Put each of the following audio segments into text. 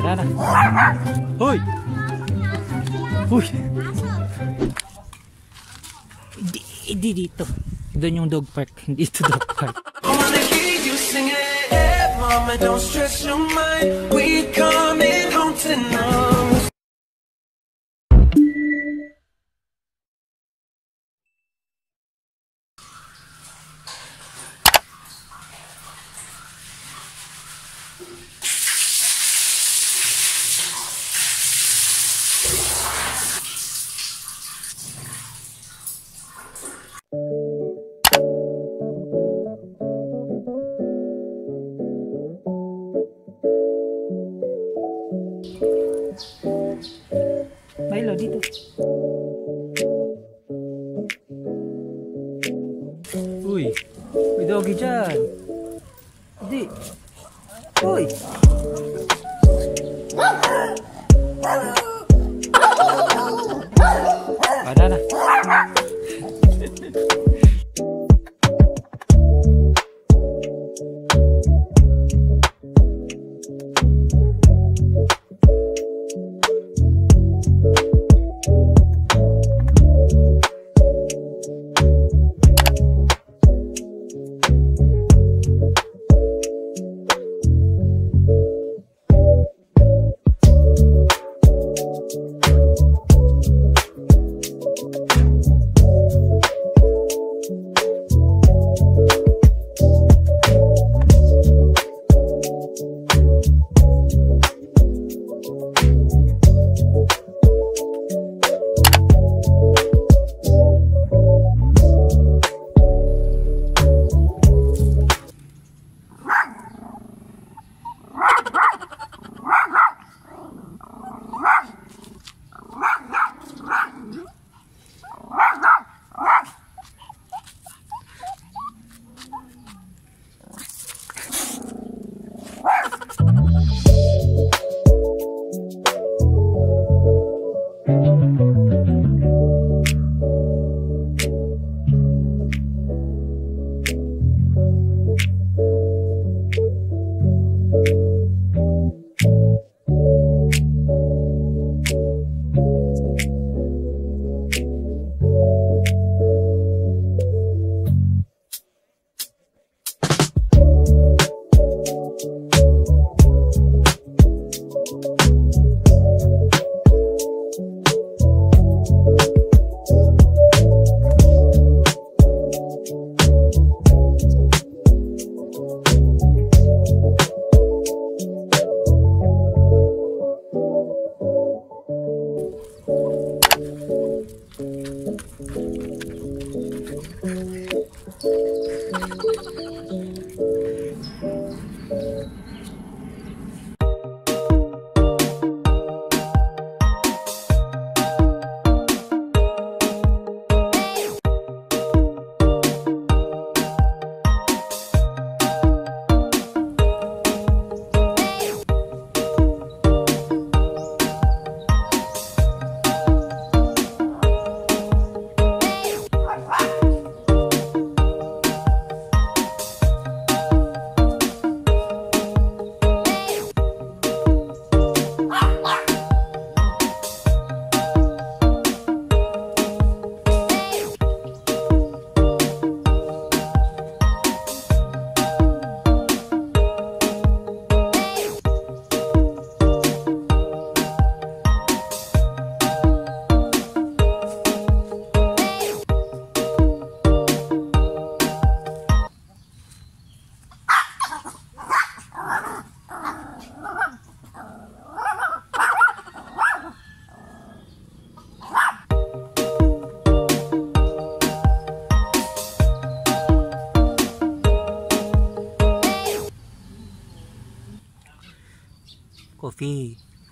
Ada na. Hoy! Hoy! Hindi, hindi dito. Doon yung dog park. Hindi ito dog park. Mama, don't stress your mind. We coming home tonight. Doggy dyan. Hindi. Uy!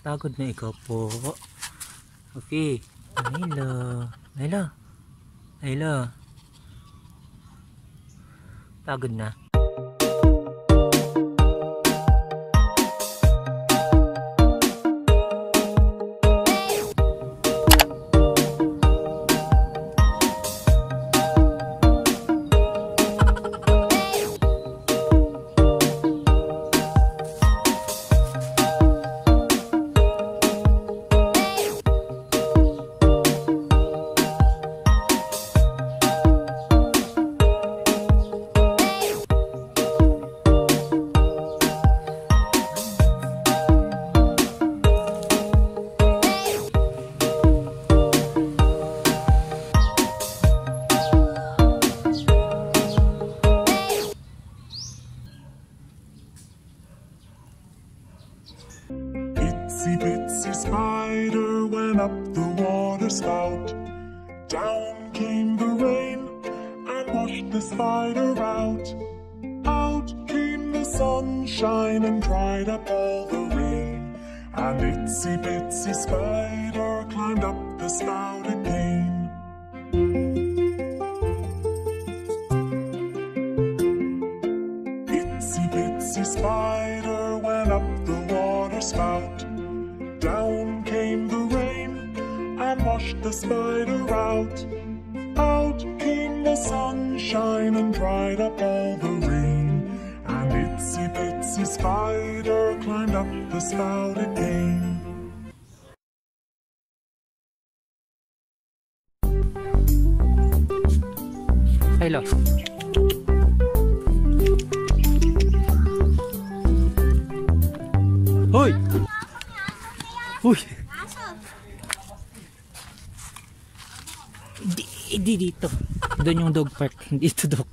Pagod na ikaw po. Coffee, Milo. Milo. Milo. Pagod na. yung dog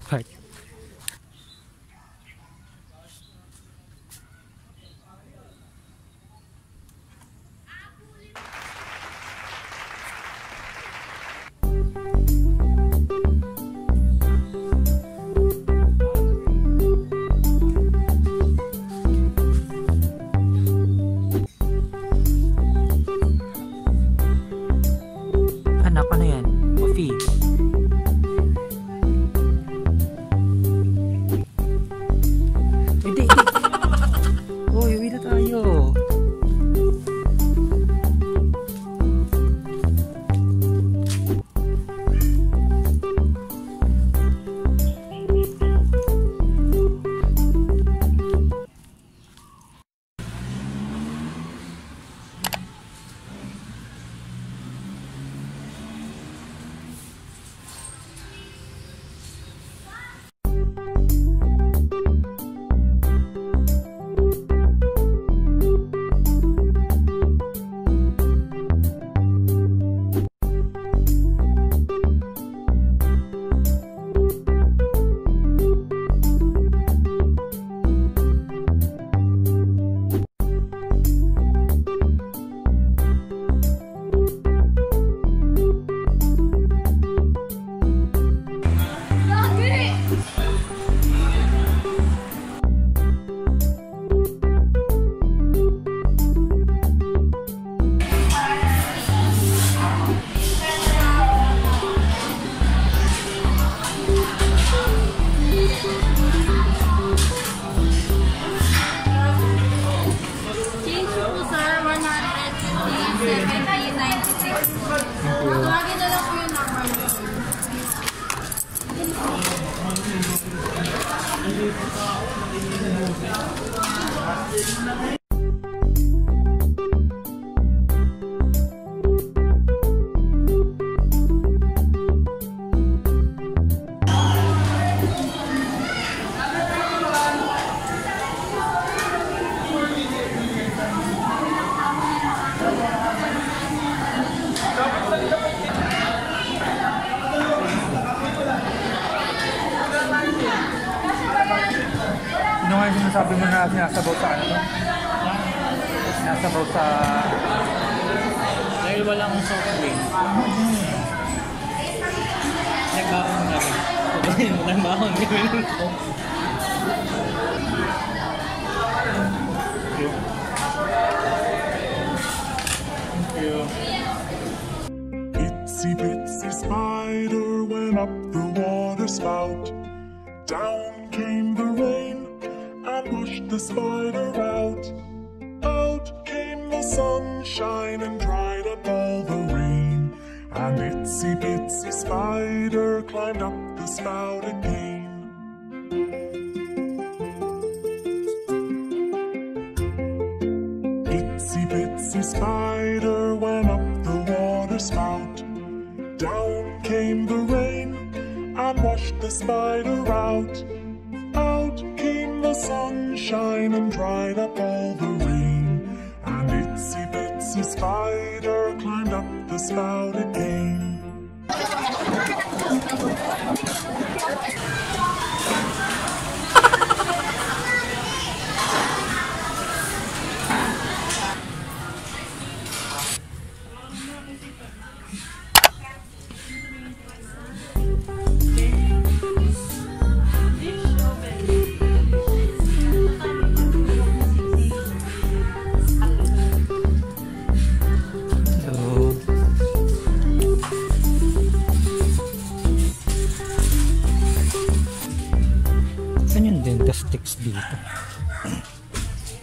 the sticks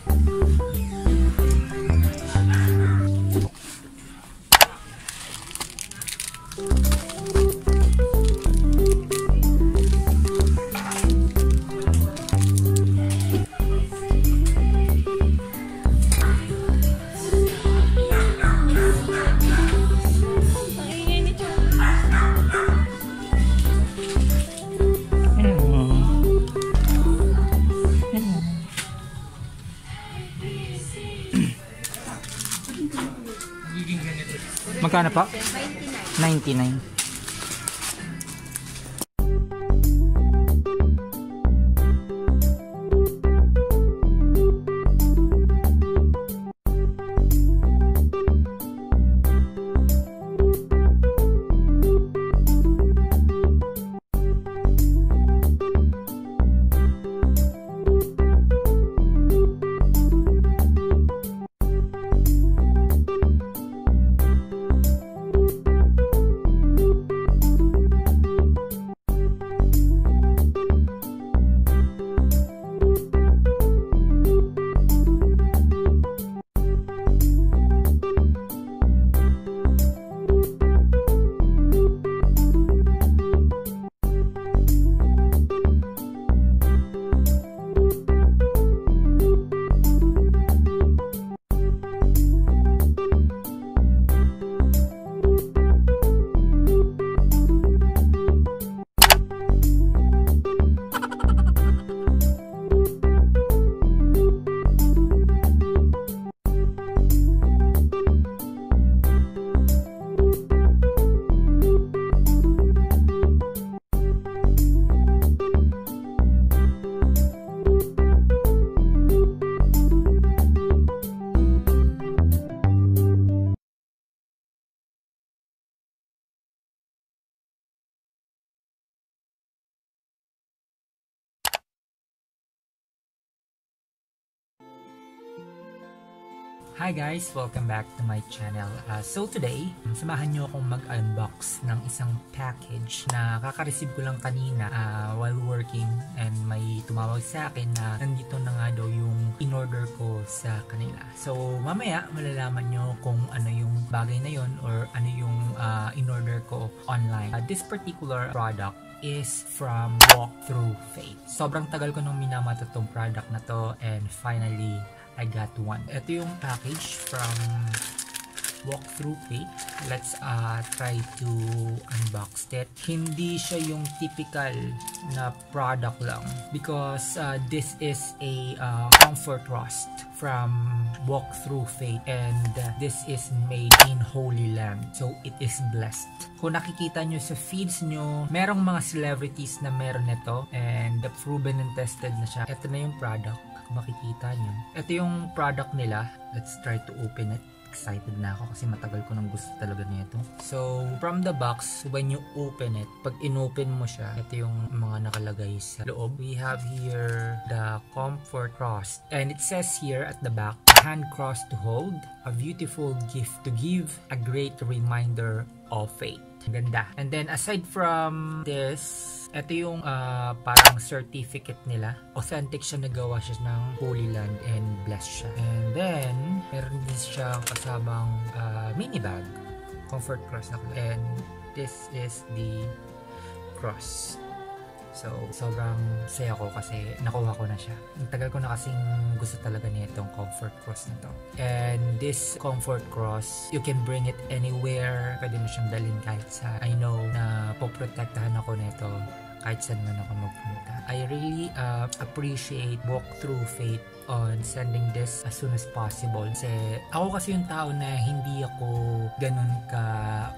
dito. Pa? 99. Hi guys! Welcome back to my channel. Uh, so today, samahan nyo akong mag-unbox ng isang package na kakareceive ko lang kanina uh, while working and may tumawag sa akin na nandito na nga daw yung in-order ko sa kanila. So mamaya malalaman nyo kung ano yung bagay na yon or ano yung uh, in-order ko online. Uh, this particular product is from Walkthrough Faith. Sobrang tagal ko nung minamata tong product na to and finally I got one. Ito yung package from Walkthrough Faith. Let's uh, try to unbox it. Hindi siya yung typical na product lang because uh, this is a uh, comfort rust from Walkthrough Faith and uh, this is made in Holy Land. So it is blessed. Kung nakikita nyo sa feeds nyo, merong mga celebrities na meron nito and proven and tested na siya. Ito na yung product makikita nyo. Ito yung product nila. Let's try to open it. Excited na ako kasi matagal ko nang gusto talaga nito. So, from the box, when you open it, pag inopen mo siya, ito yung mga nakalagay sa loob. We have here the Comfort Cross. And it says here at the back, hand cross to hold, a beautiful gift to give, a great reminder of faith. Ganda. And then aside from this, ito yung uh, parang certificate nila. Authentic siya nagawa siya ng Holy Land and blessed siya. And then, meron din siya kasabang uh, mini bag. Comfort cross na And this is the cross. So, sobrang saya ko kasi nakuha ko na siya. Ang tagal ko na kasing gusto talaga nitong comfort cross na to. And this comfort cross, you can bring it anywhere. Pwede mo siyang dalhin kahit sa, I know na poprotektahan ako nito kahit saan man ako magpunta. I really uh, appreciate Walk Through Faith on sending this as soon as possible. Kasi ako kasi yung tao na hindi ako ganun ka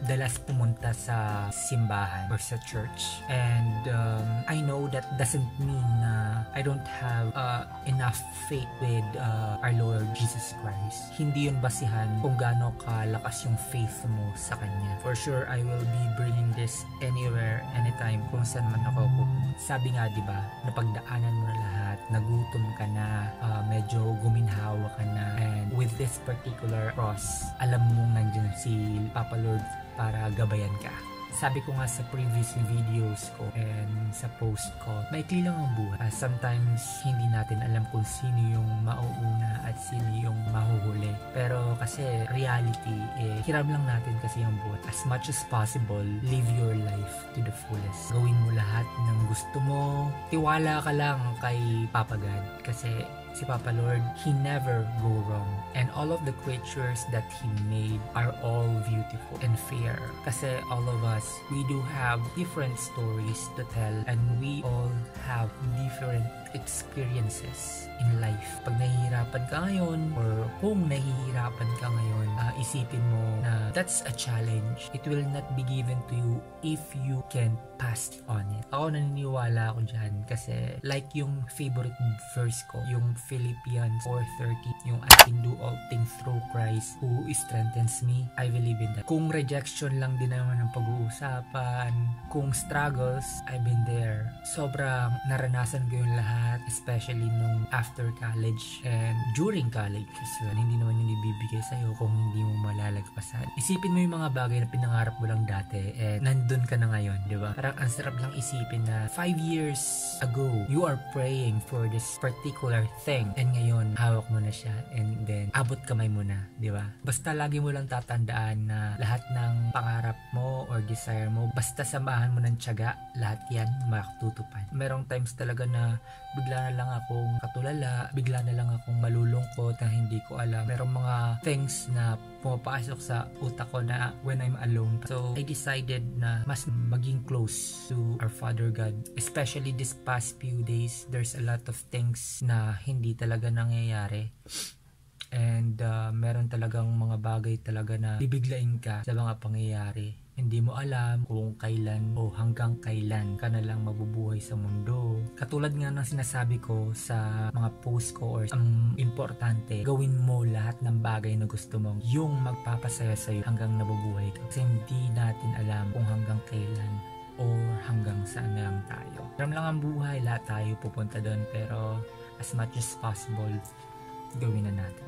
dalas pumunta sa simbahan or sa church. And um, I know that doesn't mean na I don't have uh, enough faith with uh, our Lord Jesus Christ. Hindi yun basihan kung gaano kalakas yung faith mo sa Kanya. For sure, I will be bringing this anywhere, anytime, kung saan man ako. Sabi nga, di ba, napagdaanan mo na lahat, nagutom ka na, uh, medyo guminhawa ka na, and with this particular cross, alam mong nandyan si Papa Lord para gabayan ka. sabi ko nga sa previous videos ko and sa post ko, maikli lang ang buhay. Ah, sometimes, hindi natin alam kung sino yung mauuna at sino yung mahuhuli. Pero kasi reality, eh, hiram lang natin kasi ang buhay. As much as possible, live your life to the fullest. Gawin mo lahat ng gusto mo. Tiwala ka lang kay Papa God kasi si Papa Lord, He never go wrong. And all of the creatures that He made are all beautiful and fair. Kasi all of us, we do have different stories to tell and we all have different experiences in life. Pag nahihirapan ka ngayon or kung nahihirapan ka ngayon, ah, isipin mo na that's a challenge. It will not be given to you if you can pass on it. Ako naniniwala ako dyan kasi like yung favorite verse ko, yung Philippians 4.30, yung I can do all things through Christ who strengthens me. I believe in that. Kung rejection lang din naman ang pag-uusapan, kung struggles, I've been there. Sobrang naranasan ko yung lahat, especially nung after college and during college as well. Hindi naman yung ibibigay sa'yo kung hindi mo malalagpasan. Isipin mo yung mga bagay na pinangarap mo lang dati and nandun ka na ngayon, di ba? Parang ang sarap lang isipin na 5 years ago, you are praying for this particular thing and ngayon, hawak mo na siya and then abot kamay mo na, di ba? Basta lagi mo lang tatandaan na lahat ng pangarap mo or desire mo, basta samahan mo ng tiyaga, lahat yan makatutupad. Merong times talaga na bigla na lang akong katulala, bigla na lang akong malulungkot na hindi ko alam. Merong mga things na pumapasok sa utak ko na when I'm alone. So, I decided na mas maging close to our Father God. Especially this past few days, there's a lot of things na hindi talaga nangyayari. And uh, meron talagang mga bagay talaga na bibiglain ka sa mga pangyayari. Hindi mo alam kung kailan o hanggang kailan ka na lang mabubuhay sa mundo. Katulad nga ng sinasabi ko sa mga post ko or ang importante, gawin mo lahat ng bagay na gusto mo. Yung magpapasaya sa'yo hanggang nabubuhay ka. Kasi hindi natin alam kung hanggang kailan or hanggang saan lang tayo. Alam lang ang buhay, lahat tayo pupunta doon pero as much as possible, gawin na natin.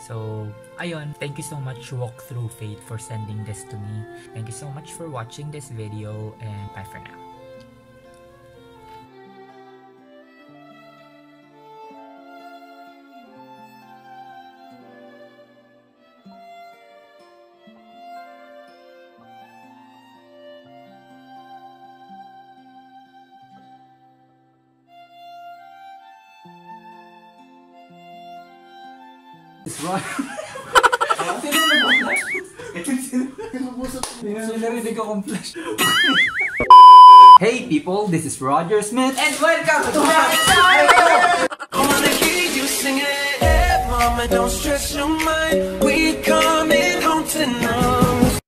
So, ayun, thank you so much Walk Through Faith for sending this to me. Thank you so much for watching this video and bye for now. Hey people, this is Roger Smith and welcome to my channel! I wanna hear you singing. Hey, eh, mama, don't stress your mind. We coming home tonight.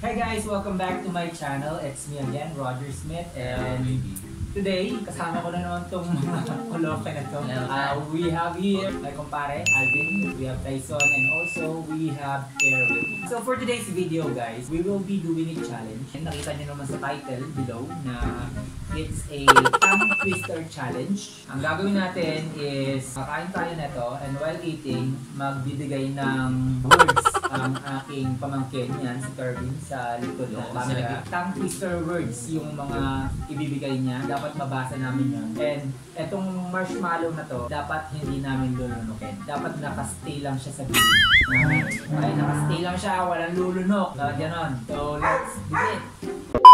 Hey guys, welcome back to my channel. It's me again, Roger Smith, and today, kasama ko na naman tong mga kuloke na to. Uh, we have here my kumpare, Alvin, we have Tyson, and also we have Erwin. So for today's video guys, we will be doing a challenge. And nakita nyo naman sa title below na it's a tongue twister challenge. Ang gagawin natin is, kakain tayo nito and while eating, magbibigay ng words ang aking pamangkin yan, si Kervin, sa likod ng camera. Tongue twister words yung mga ibibigay niya. Dapat mabasa namin yun. And etong marshmallow na to, dapat hindi namin lulunukin. Dapat nakastay lang siya sa bibig. Uh, ay, nakastay lang siya, walang lulunok. Uh, ganon. So, let's begin.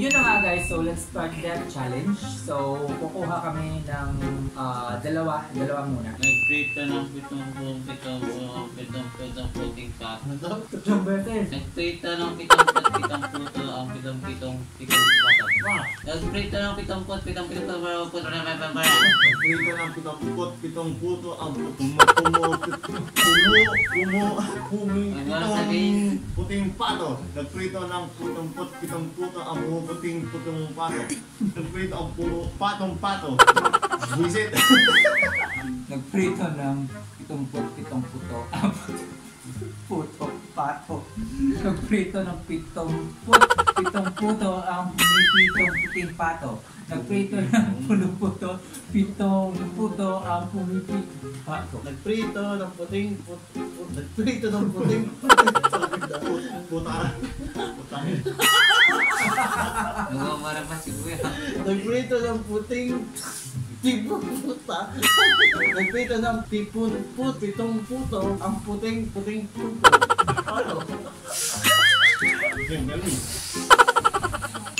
Yun na nga guys, so let's start that challenge. So, kukuha kami ng ah, dalawa, dalawa muna. Nag-create ka ng pitong buong pitong buong pitong pitong puting pato. Yung beses. Nag-create ka ng pitong put pitong puto ang pitong pitong pitong pato. Nag-create ka ng pitong put pitong pitong puto puto na may pambara. Prito ng pitong put, pitong puto, ang pumo, pumo, pumo, pumo, Ano pitong puting pato. Nagprito ng putong put, pitong puto, ang puting putong pato. Nagprito ang pumo, patong pato. Visit. Nagprito ng pitong put, pitong puto. puto. pato. Nagprito ng pitong put, pitong puto ang pumipitong puting pato. Nagprito ng puluputo, pitong puto ang pumipitong pato. Nagprito ng puting put, put nagprito ng puting put, putara. Putara. Nagmamara pa si Kuya. Nagprito ng puting tipong puta. Nagprito ng tipon put, pitong puto, ang puting puting puto. Ano? Galing.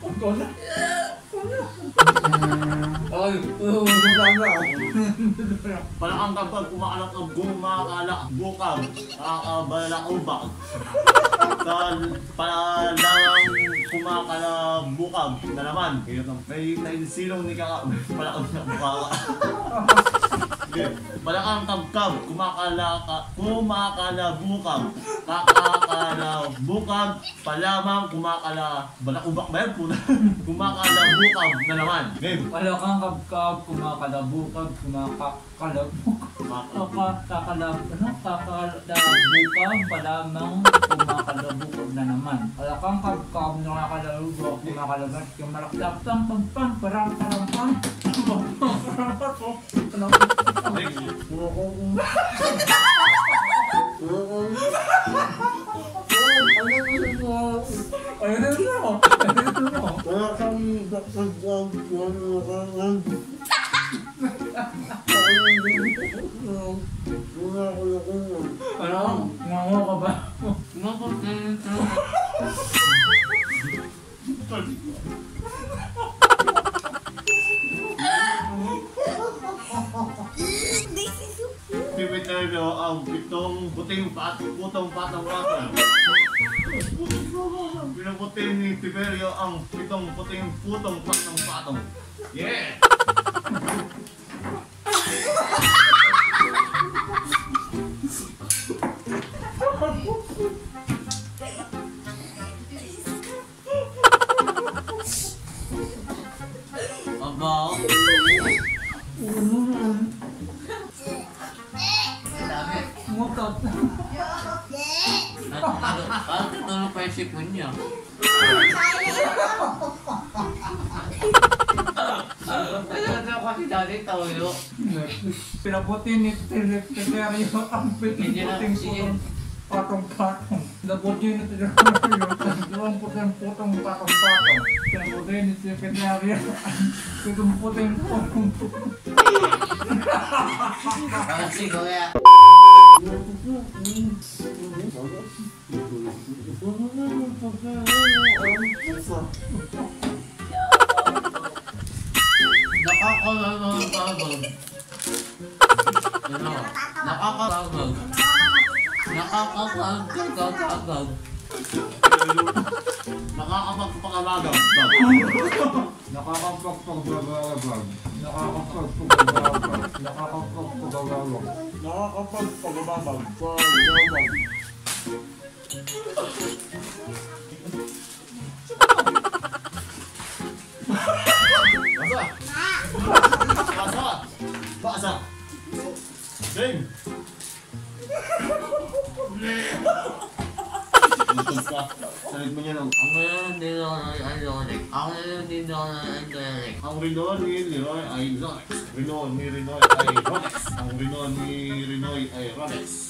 naman mo Ay, oo, gumama. Palakang kapag kumakalat ang gumakala, bukag, nakakabala ubag. Sa palang kumakala bukag na naman. May naisilong ni kaka, palakang na bukaka. Palakang kabkab, kumakala ka, kumakala bukag, kakakala bukag, palamang kumakala, balakubak ba yan? Puna? kumakala bukag na naman. Game. Wala kang kabkab, kumakalabukab, kumakakalabuk. Kakakalab, ano? Kakalabukab, palamang kumakalabukab na naman. Wala kang kabkab, nakakalabuk, kumakalabat, kumalakdak, pam pam pam, parang parang pam. Parang parang Ayun na mo. Ayun na mo. Wala kang dakagag, wala Ano? Nango ka ba? Ang pitong puting pato, putong patong patong. Pinuputin ni Tiberio ang pitong puting putong patong patong. Yeah! Sipon niya. Na kasi dali tayo. Pinabuti ni Teleterio ang sige. putong patong-patong. Nabuti ni Teleterio ang dalawang puting putong patong-patong. Pinabuti ni Teleterio ang pitong puting putong Parang si Kuya. Nakakapagod. Ano? Nakakapagod. Nakakapagod. Nakakapagpakalagaw. Nakakapagpagbabagabag. Nakakapagpagbabagabag. Nakakapagpagbabagabag. Nakakapagpagababag. Basa! Basa! Basa! Game! Salit mo niya ng Ang ngayon din ako ng Andorek. Ang ngayon din ako ng Andorek. Ang Rinoy ni Leroy ay Rolex. Rinoy ni ay Rolex. Ang Rinoy ni Rinoy ay Rolex.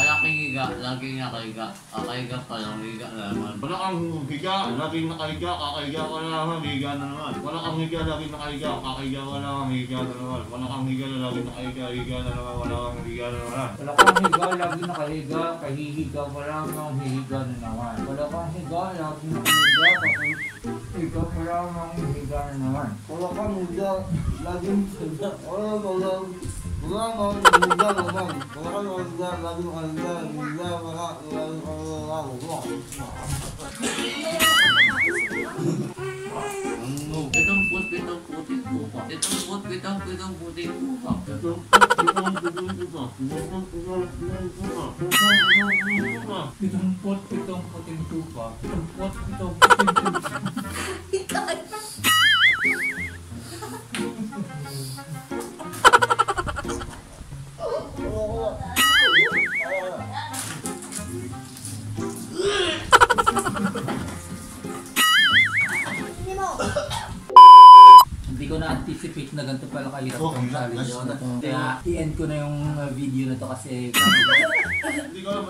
Malaking higa, laging nakahiga. Kakahiga pa lang, higa na naman. Wala kang higa, laging nakahiga, kakahiga ka na naman, higa na naman. Wala kang higa, laging nakahiga, kakahiga ka na naman, higa na naman. Wala kang higa, laging nakahiga, higa na naman, wala kang higa na naman. Wala kang higa, lagi nakahiga, kahihiga pa lang ang hihiga na naman. Wala kang higa, lagi nakahiga, kahihiga pa lang ang hihiga na naman. Wala kang higa, laging higa, wala kang wala kang higa naman. Wala kang higa, laging nakahiga, higa, wala kang Itong put pitong puting pupa. Pitumput, pitong pitong puting pupa. Pitumpot, pitong puting tupa. Pitumpot, pitong puting tupa. Hindi i-end ko na yung uh, video na to kasi Hindi ko alam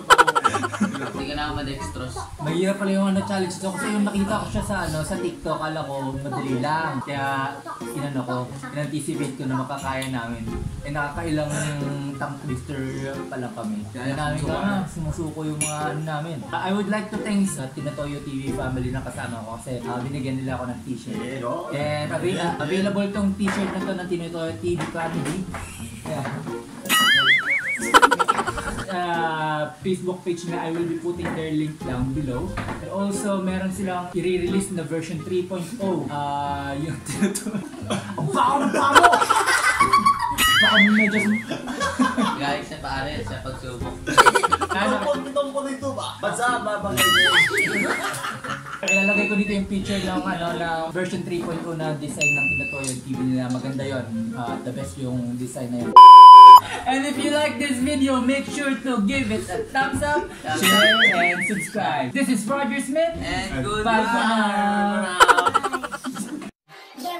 madextrose. mahirap pala yung ano challenge to kasi yung nakita ko siya sa ano sa TikTok kala ko madali lang. Kaya inano ko, in-anticipate ko na makakaya namin. Eh nakakailang tongue twister pala kami. Kaya namin ka na sumusuko yung mga ano namin. I would like to thank sa Tinatoyo TV family na kasama ko kasi ah, binigyan nila ako ng t-shirt. And avail- ah, available tong t-shirt na to ng Tinatoyo TV family. Yeah. Uh, Facebook page na I will be putting their link down below. And also, meron silang i-release na version 3.0. Ah, yung tinatawag. Ang baka ng baka Baka medyo... Guys, sa pare, sa pagsubok. Ano, Pitong po nito ba? Bansa, babagay niya. ilalagay ko dito yung picture ng ano ng version 3.0 na design ng Pinatoyo TV nila. Maganda yon. Ah, the best yung design na yun. And if you like this video, make sure to give it a thumbs up, share, and subscribe. This is Roger Smith. And good Bye for now. Yeah,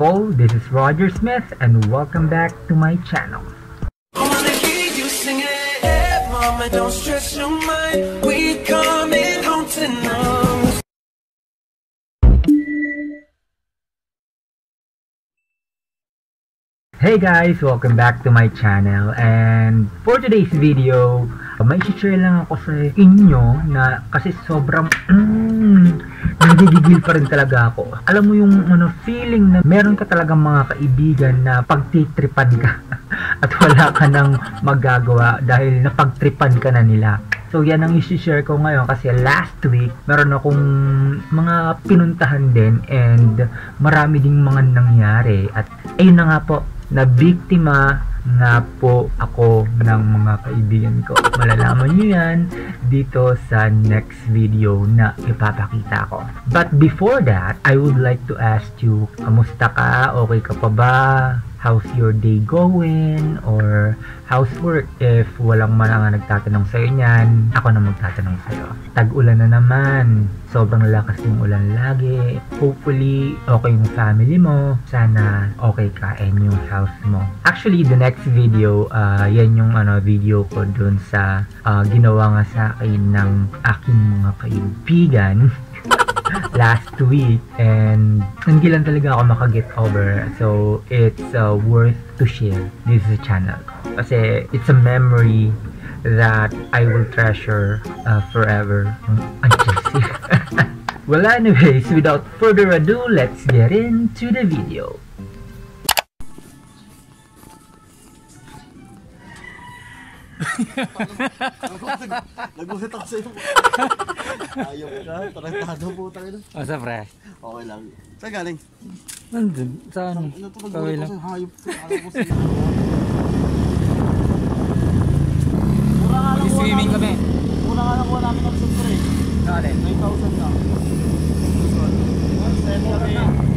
people, this is Roger Smith and welcome back to my channel. I wanna hear you singing. Hey, eh, mama, don't stress your mind. We coming home tonight. Hey guys, welcome back to my channel and for today's video, uh, may share lang ako sa inyo na kasi sobrang mm, nanggigigil pa rin talaga ako. Alam mo yung ano, feeling na meron ka talagang mga kaibigan na pagtitripan ka at wala ka nang magagawa dahil napagtripan ka na nila. So yan ang isi-share ko ngayon kasi last week meron akong mga pinuntahan din and marami ding mga nangyari at ayun na nga po na biktima nga po ako ng mga kaibigan ko. Malalaman nyo yan dito sa next video na ipapakita ko. But before that, I would like to ask you, kamusta ka? Okay ka pa ba? How's your day going? Or how's work? If walang man ang nagtatanong sa'yo niyan, ako na magtatanong sa'yo. Tag-ulan na naman. Sobrang lakas ng ulan lagi. Hopefully, okay yung family mo. Sana okay ka and yung house mo. Actually, the next video, uh, yan yung ano, video ko dun sa uh, ginawa nga sa akin ng aking mga kaibigan last week and hindi lang talaga ako makaget over so it's uh, worth to share this is channel kasi it's a memory that I will treasure uh, forever ang cheesy well anyways without further ado let's get into the video Nagulit ako sa'yo. Ayaw ka. Tarantado po tayo. O sa pre? Okay lang. Saan galing? Nandun. Saan? Ano to? Nagulit ako sa'yo. Hayop to. Ayaw ko sa'yo. Mag-swimming kami. Una nga nakuha namin ng sunto eh. Saan eh? 9,000 na. ね。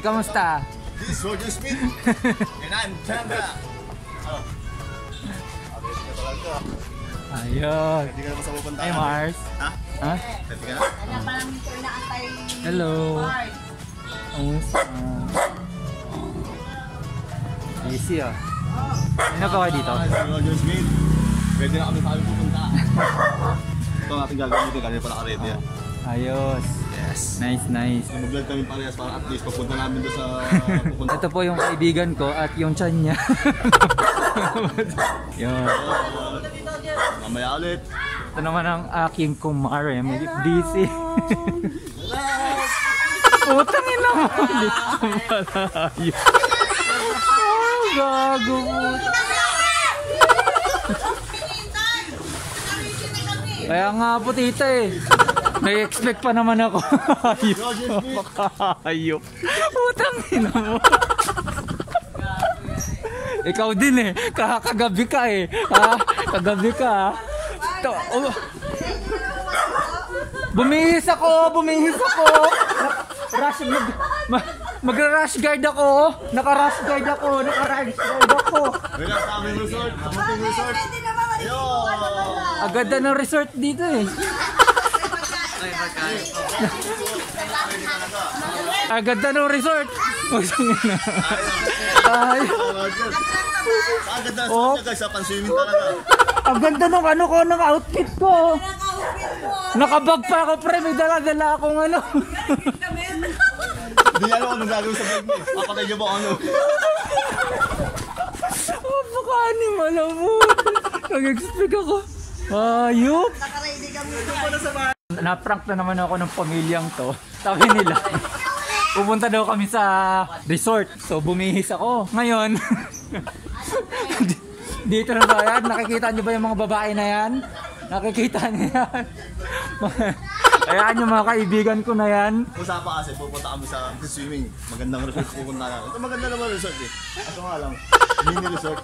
Kamusta? This is Roger Smith. And I'm Chandra. Ayun. Hindi ka naman sa pupunta. Hey, Mars. Ha? Ha? Ready ka na? Wala pa lang ito inaantay. Hello. Mars. Kamusta? Easy ah. Ano ba kayo dito? Si Roger Smith. Ready na kami sa aming pupunta. Ito ang ating gagamitin. Kanina pa naka-ready yan. Ayos. Yes. Nice, nice. Mag-vlog kami parehas para at least pagpunta namin doon sa pupunta. Ito po yung kaibigan ko at yung chan niya. Yun. Mamaya ulit. Ito naman ang aking kumare. May busy. Putang ina mo. Malayo. Oh, gago mo. Kaya nga po tita eh. May-expect pa naman ako. Hayop. Hayop. Putang ina mo. Ikaw din eh. Kakagabi ka eh. Ha? Kagabi ka ha. To, oh. Bumihis ako! Bumihis ako! Rush, mag, mag, magra-rush guard ako! Naka-rush guard ako! Naka-rush guard ako! Wala sa aming resort. Sa munting resort. Ang ganda ng resort dito eh. Ang ganda ng resort. Ay. Ang ganda Oh. guys. Sa pan-swimming talaga. ang ganda ng ano ko, ng outfit ko. Nakabag pa ako pre, may dala-dala akong ano. Hindi alam kung anong gagawin sa bag eh. Papatay niya ba ano? oh, baka animal mo. Nag-expect ako. Ayop. Na-prank na naman ako ng pamilyang to. Sabi nila, pupunta daw kami sa resort. So bumihis ako. Ngayon, dito na ba yan? Nakikita niyo ba yung mga babae na yan? Nakikita niyo yan? Ayan yung mga kaibigan ko na yan. Usapan kasi, pupunta kami sa swimming. Magandang resort pupunta namin. Ito maganda naman resort eh. Ito nga lang, mini resort.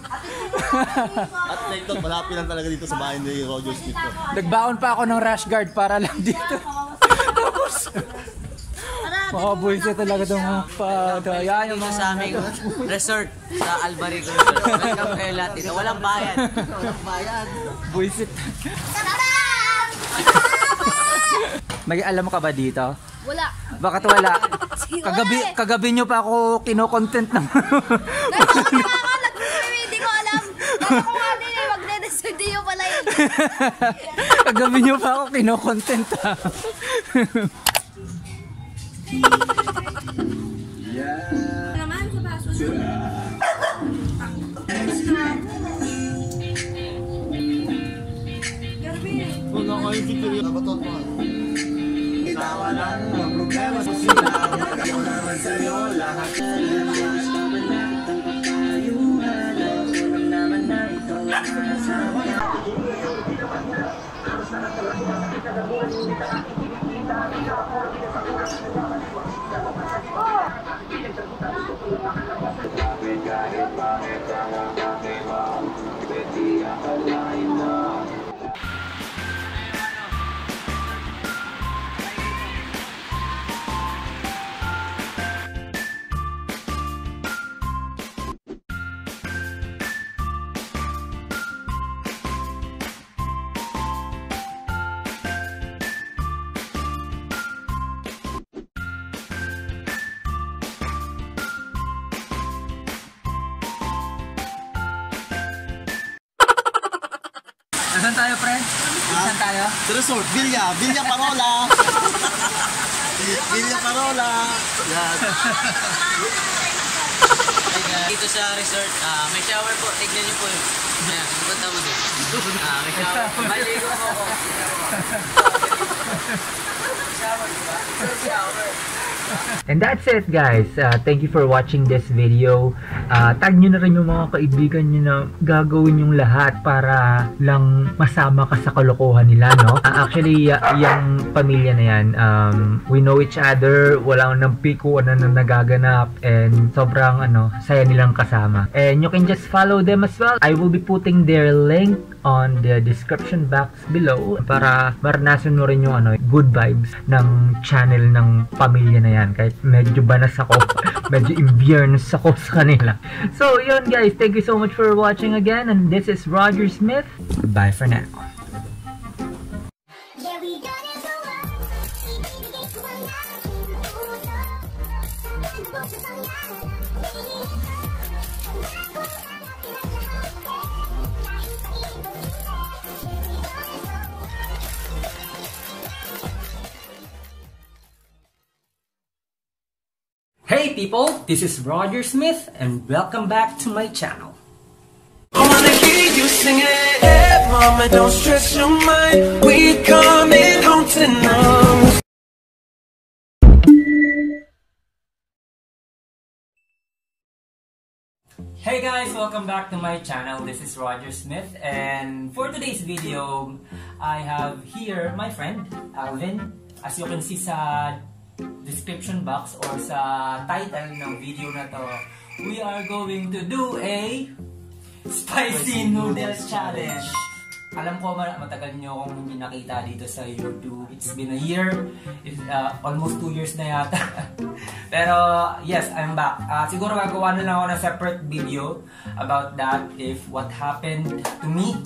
At like doon, malapit lang talaga dito sa bahay ni Roger Smith ko. Nagbaon pa ako ng rash guard para lang dito. Tapos, boys na talaga itong mga padaya. Yung mga sa aming resort sa Albarico Resort. Welcome kayo lahat dito. Walang bayad. Walang bayad. buisit. May alam ka ba dito? Wala. Bakit wala? Kagabi, eh. kagabi nyo pa ako kino-content ng... alam. Kaya ko nga din eh, magre-restudio pala yun. kagabi nyo pa ako kino-content ah. Naman sa baso. Wala kayong tutuloy. Nabatot mo. Nasaan Villa, Villa Parola. Villa Parola. Yan. Dito sa resort, ah, may shower po. Tignan niyo po yun. Ayan, punta mo din. Ah, may shower. Maligo po ako. Shower, di ba? Shower. And that's it guys. Uh, thank you for watching this video. Uh, tag nyo na rin yung mga kaibigan nyo na gagawin yung lahat para lang masama ka sa kalokohan nila, no? Uh, actually, uh, yung pamilya na yan, um, we know each other, walang nang piku na nagaganap, and sobrang ano, saya nilang kasama. And you can just follow them as well. I will be putting their link on the description box below para maranasan mo rin yung ano, good vibes ng channel ng pamilya na yan. Kahit medyo banas ako, medyo imbiernos ako sa kanila. So, yun guys. Thank you so much for watching again. And this is Roger Smith. Bye for now. Yeah, we go Hey people, this is Roger Smith and welcome back to my channel. I wanna hear you singing. Hey, mama, don't stress your mind. We coming home tonight. Hey guys, welcome back to my channel. This is Roger Smith and for today's video, I have here my friend Alvin. As you can see sa description box or sa title ng video na to, we are going to do a Spicy Noodles Challenge. Alam ko ma- matagal nyo akong hindi nakita dito sa YouTube. It's been a year. It's, uh, almost two years na yata. Pero yes, I'm back. Uh, siguro gagawa na lang ako ng separate video about that if what happened to me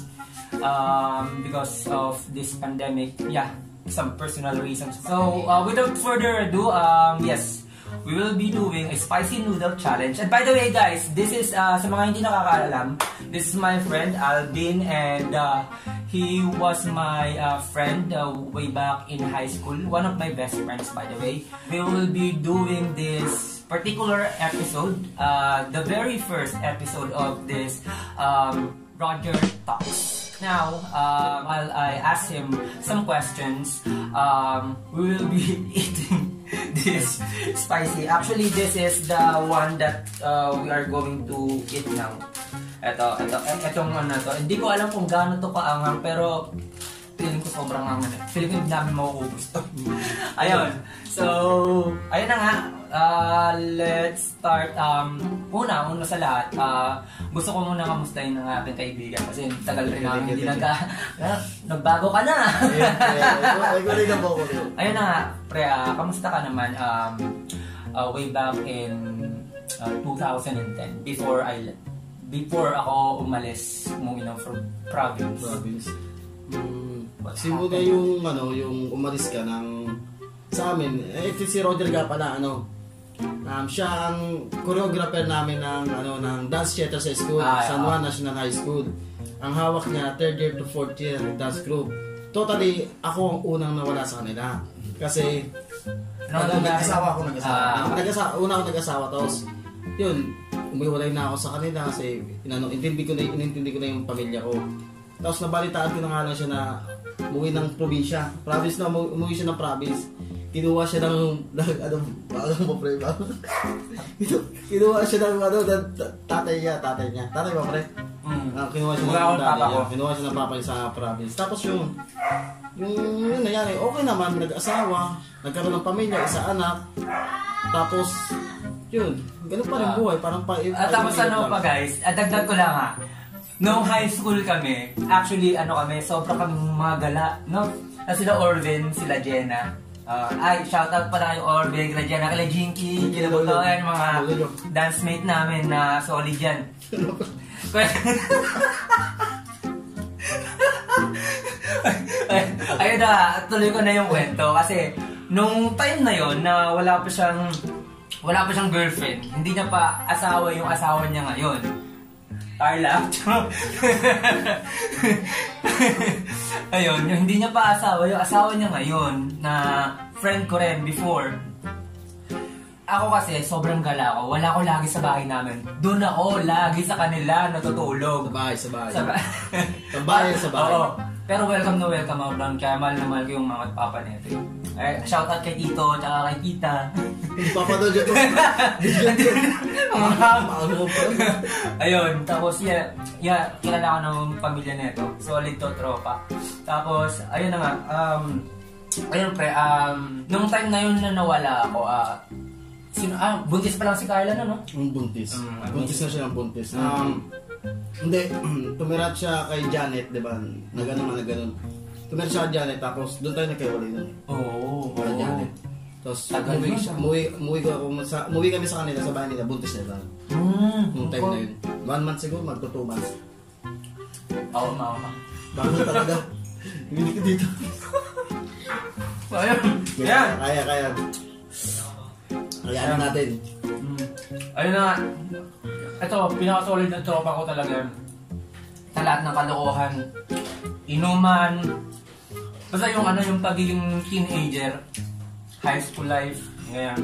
um, because of this pandemic. Yeah, some personal reasons. So uh, without further ado, um, yes, we will be doing a spicy noodle challenge. And by the way, guys, this is uh, sa mga hindi nakakaalam, this is my friend Alvin, and uh, he was my uh, friend uh, way back in high school. One of my best friends, by the way. We will be doing this particular episode, uh, the very first episode of this um, Roger Talks. Now, um, while I ask him some questions, um, we will be eating this spicy. Actually, this is the one that uh, we are going to eat now. Ito, ito, e- etong ano to. Hindi ko alam kung gaano to kaanghang, pero feeling ko sobrang angan. Feeling ko hindi namin mauubos to. ayun. So, ayun na nga. Uh, let's start. Um, una, una sa lahat, uh, gusto ko muna kamustahin ng aking kaibigan kasi tagal rin namin hindi nagka... Ah, Nagbago ka na! Ayun na nga, pre, ah, kamusta ka naman um, uh, way back in uh, 2010 before I before ako umalis umuwi ng from province. province. Mm, What happened? yung ano, yung umalis ka ng sa amin. Eh, ito si Roger nga pala ano. Um, siya ang choreographer namin ng ano ng dance theater sa school, Ah, San. Juan National High School. Ang hawak niya third year to fourth year dance group. Totally ako ang unang nawala sa kanila. Kasi Ano Ano, nag-asawa ako, nag-asawa. Ah. nag-asawa, una ako nag-asawa, tapos, yun, umiwalay na ako sa kanila kasi, inano, intindi ko na, inintindi ko na yung pamilya ko. Tapos nabalitaan ko na nga lang siya na umuwi ng probinsya. Province na, umuwi, umuwi siya ng province. Kinuha siya ng, ng ano, alam mo pre ba? Kinuha- siya ng, ano, ng tatay niya, tatay niya. Tatay ba pre? Mm. Ah, kinuha siya Wala ng papa niya. Kinuha siya ng papa niya sa province. Tapos yung, yung yun nangyari, okay naman, nag-asawa, nagkaroon ng pamilya, isa anak, tapos, yun, ganun pa rin Ah. buhay, parang pa, At tapos ano pa guys, at dagdag ko lang ha. Nung high school kami, actually ano kami, sobra kaming mga gala, no? Na sila Orvin, sila Jenna. Ah, ay, shoutout pala kay Orvin, kila Jenna, kila Jinky, kila Buto, yan mga dance mate namin na solid yan. Ay, ayun na, tuloy ko na yung kwento kasi nung time na yon na wala pa siyang wala pa siyang girlfriend, hindi niya pa asawa yung asawa niya ngayon. Carla. Ayun, yung hindi niya pa asawa, yung asawa niya ngayon na friend ko rin before. Ako kasi, sobrang gala ko. Wala ko lagi sa bahay namin. Doon ako lagi sa kanila natutulog. Sa bahay, sa bahay. Sa, ba- Sa bahay, sa bahay. Oo. Pero welcome na welcome ako lang. Kaya mahal na mahal ko yung mga at papa nito. Eh, shoutout kay Tito, tsaka kay Tita. Papanood yun. Mga mo pa? Ayun, tapos yeah, yeah, kilala ko ng pamilya nito. Solid to tropa. Tapos, ayun na nga, um, ayun pre, um, nung time na yun na nawala ako, ah, sino, ah, buntis pa lang si Carla na, no? Ang buntis. Mm, buntis na siya ng buntis. Um, Hindi, tumirat siya kay Janet, di ba? Na gano'n nga, na gano'n. Tumirat siya kay Janet, tapos doon tayo nagkahiwalay nun. Oo. Kay Janet. Tapos Tagal umuwi, na siya. umuwi, umuwi, ko, sa, umuwi kami sa kanila, sa bahay nila, buntis nila. Hmm. Nung time na yun. One month siguro, magto two months. Oo, mama. Bakit talaga? Hindi ko dito. So, ayun. Kaya, kaya, kaya. Kayaan natin. Mm. Ayun na nga. Ito, pinaka-solid na tropa ko talaga. Sa lahat ng kalokohan. Inuman. Basta yung ano, yung pagiging teenager. High school life. Ganyan.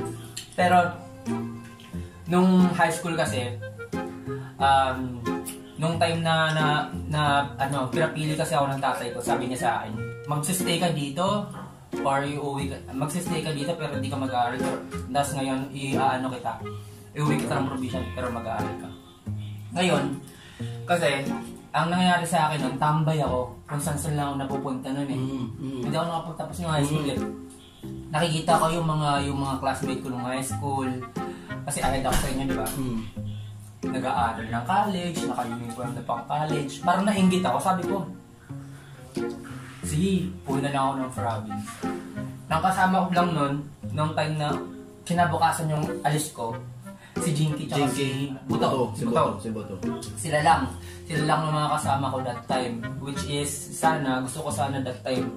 Pero, nung high school kasi, um, nung time na, na, na ano, pinapili kasi ako ng tatay ko, sabi niya sa akin, magsistay ka dito, or iuwi ka, magsistay ka dito pero hindi ka mag-aaral. Tapos ngayon, i-ano kita, iuwi kita ng provision pero mag-aaral ka. Ngayon, kasi, ang nangyayari sa akin nun, tambay ako kung saan saan lang ako napupunta nun eh. Mm, mm. Hindi ako nakapagtapos ng high school eh. Nakikita ko yung mga yung mga classmate ko nung high school. Kasi ahead ako sa inyo, di ba? Mm. Nag-aaral ng college, naka-uniform na pang college. Parang nainggit ako, sabi ko, sige, puwi na ako ng province. Nang kasama ko lang nun, nung time na kinabukasan yung alis ko, si Jinky tsaka si Buto. Buto. Si Buto. Si Buto. Sila lang. Sila lang ang mga kasama ko that time. Which is, sana, gusto ko sana that time,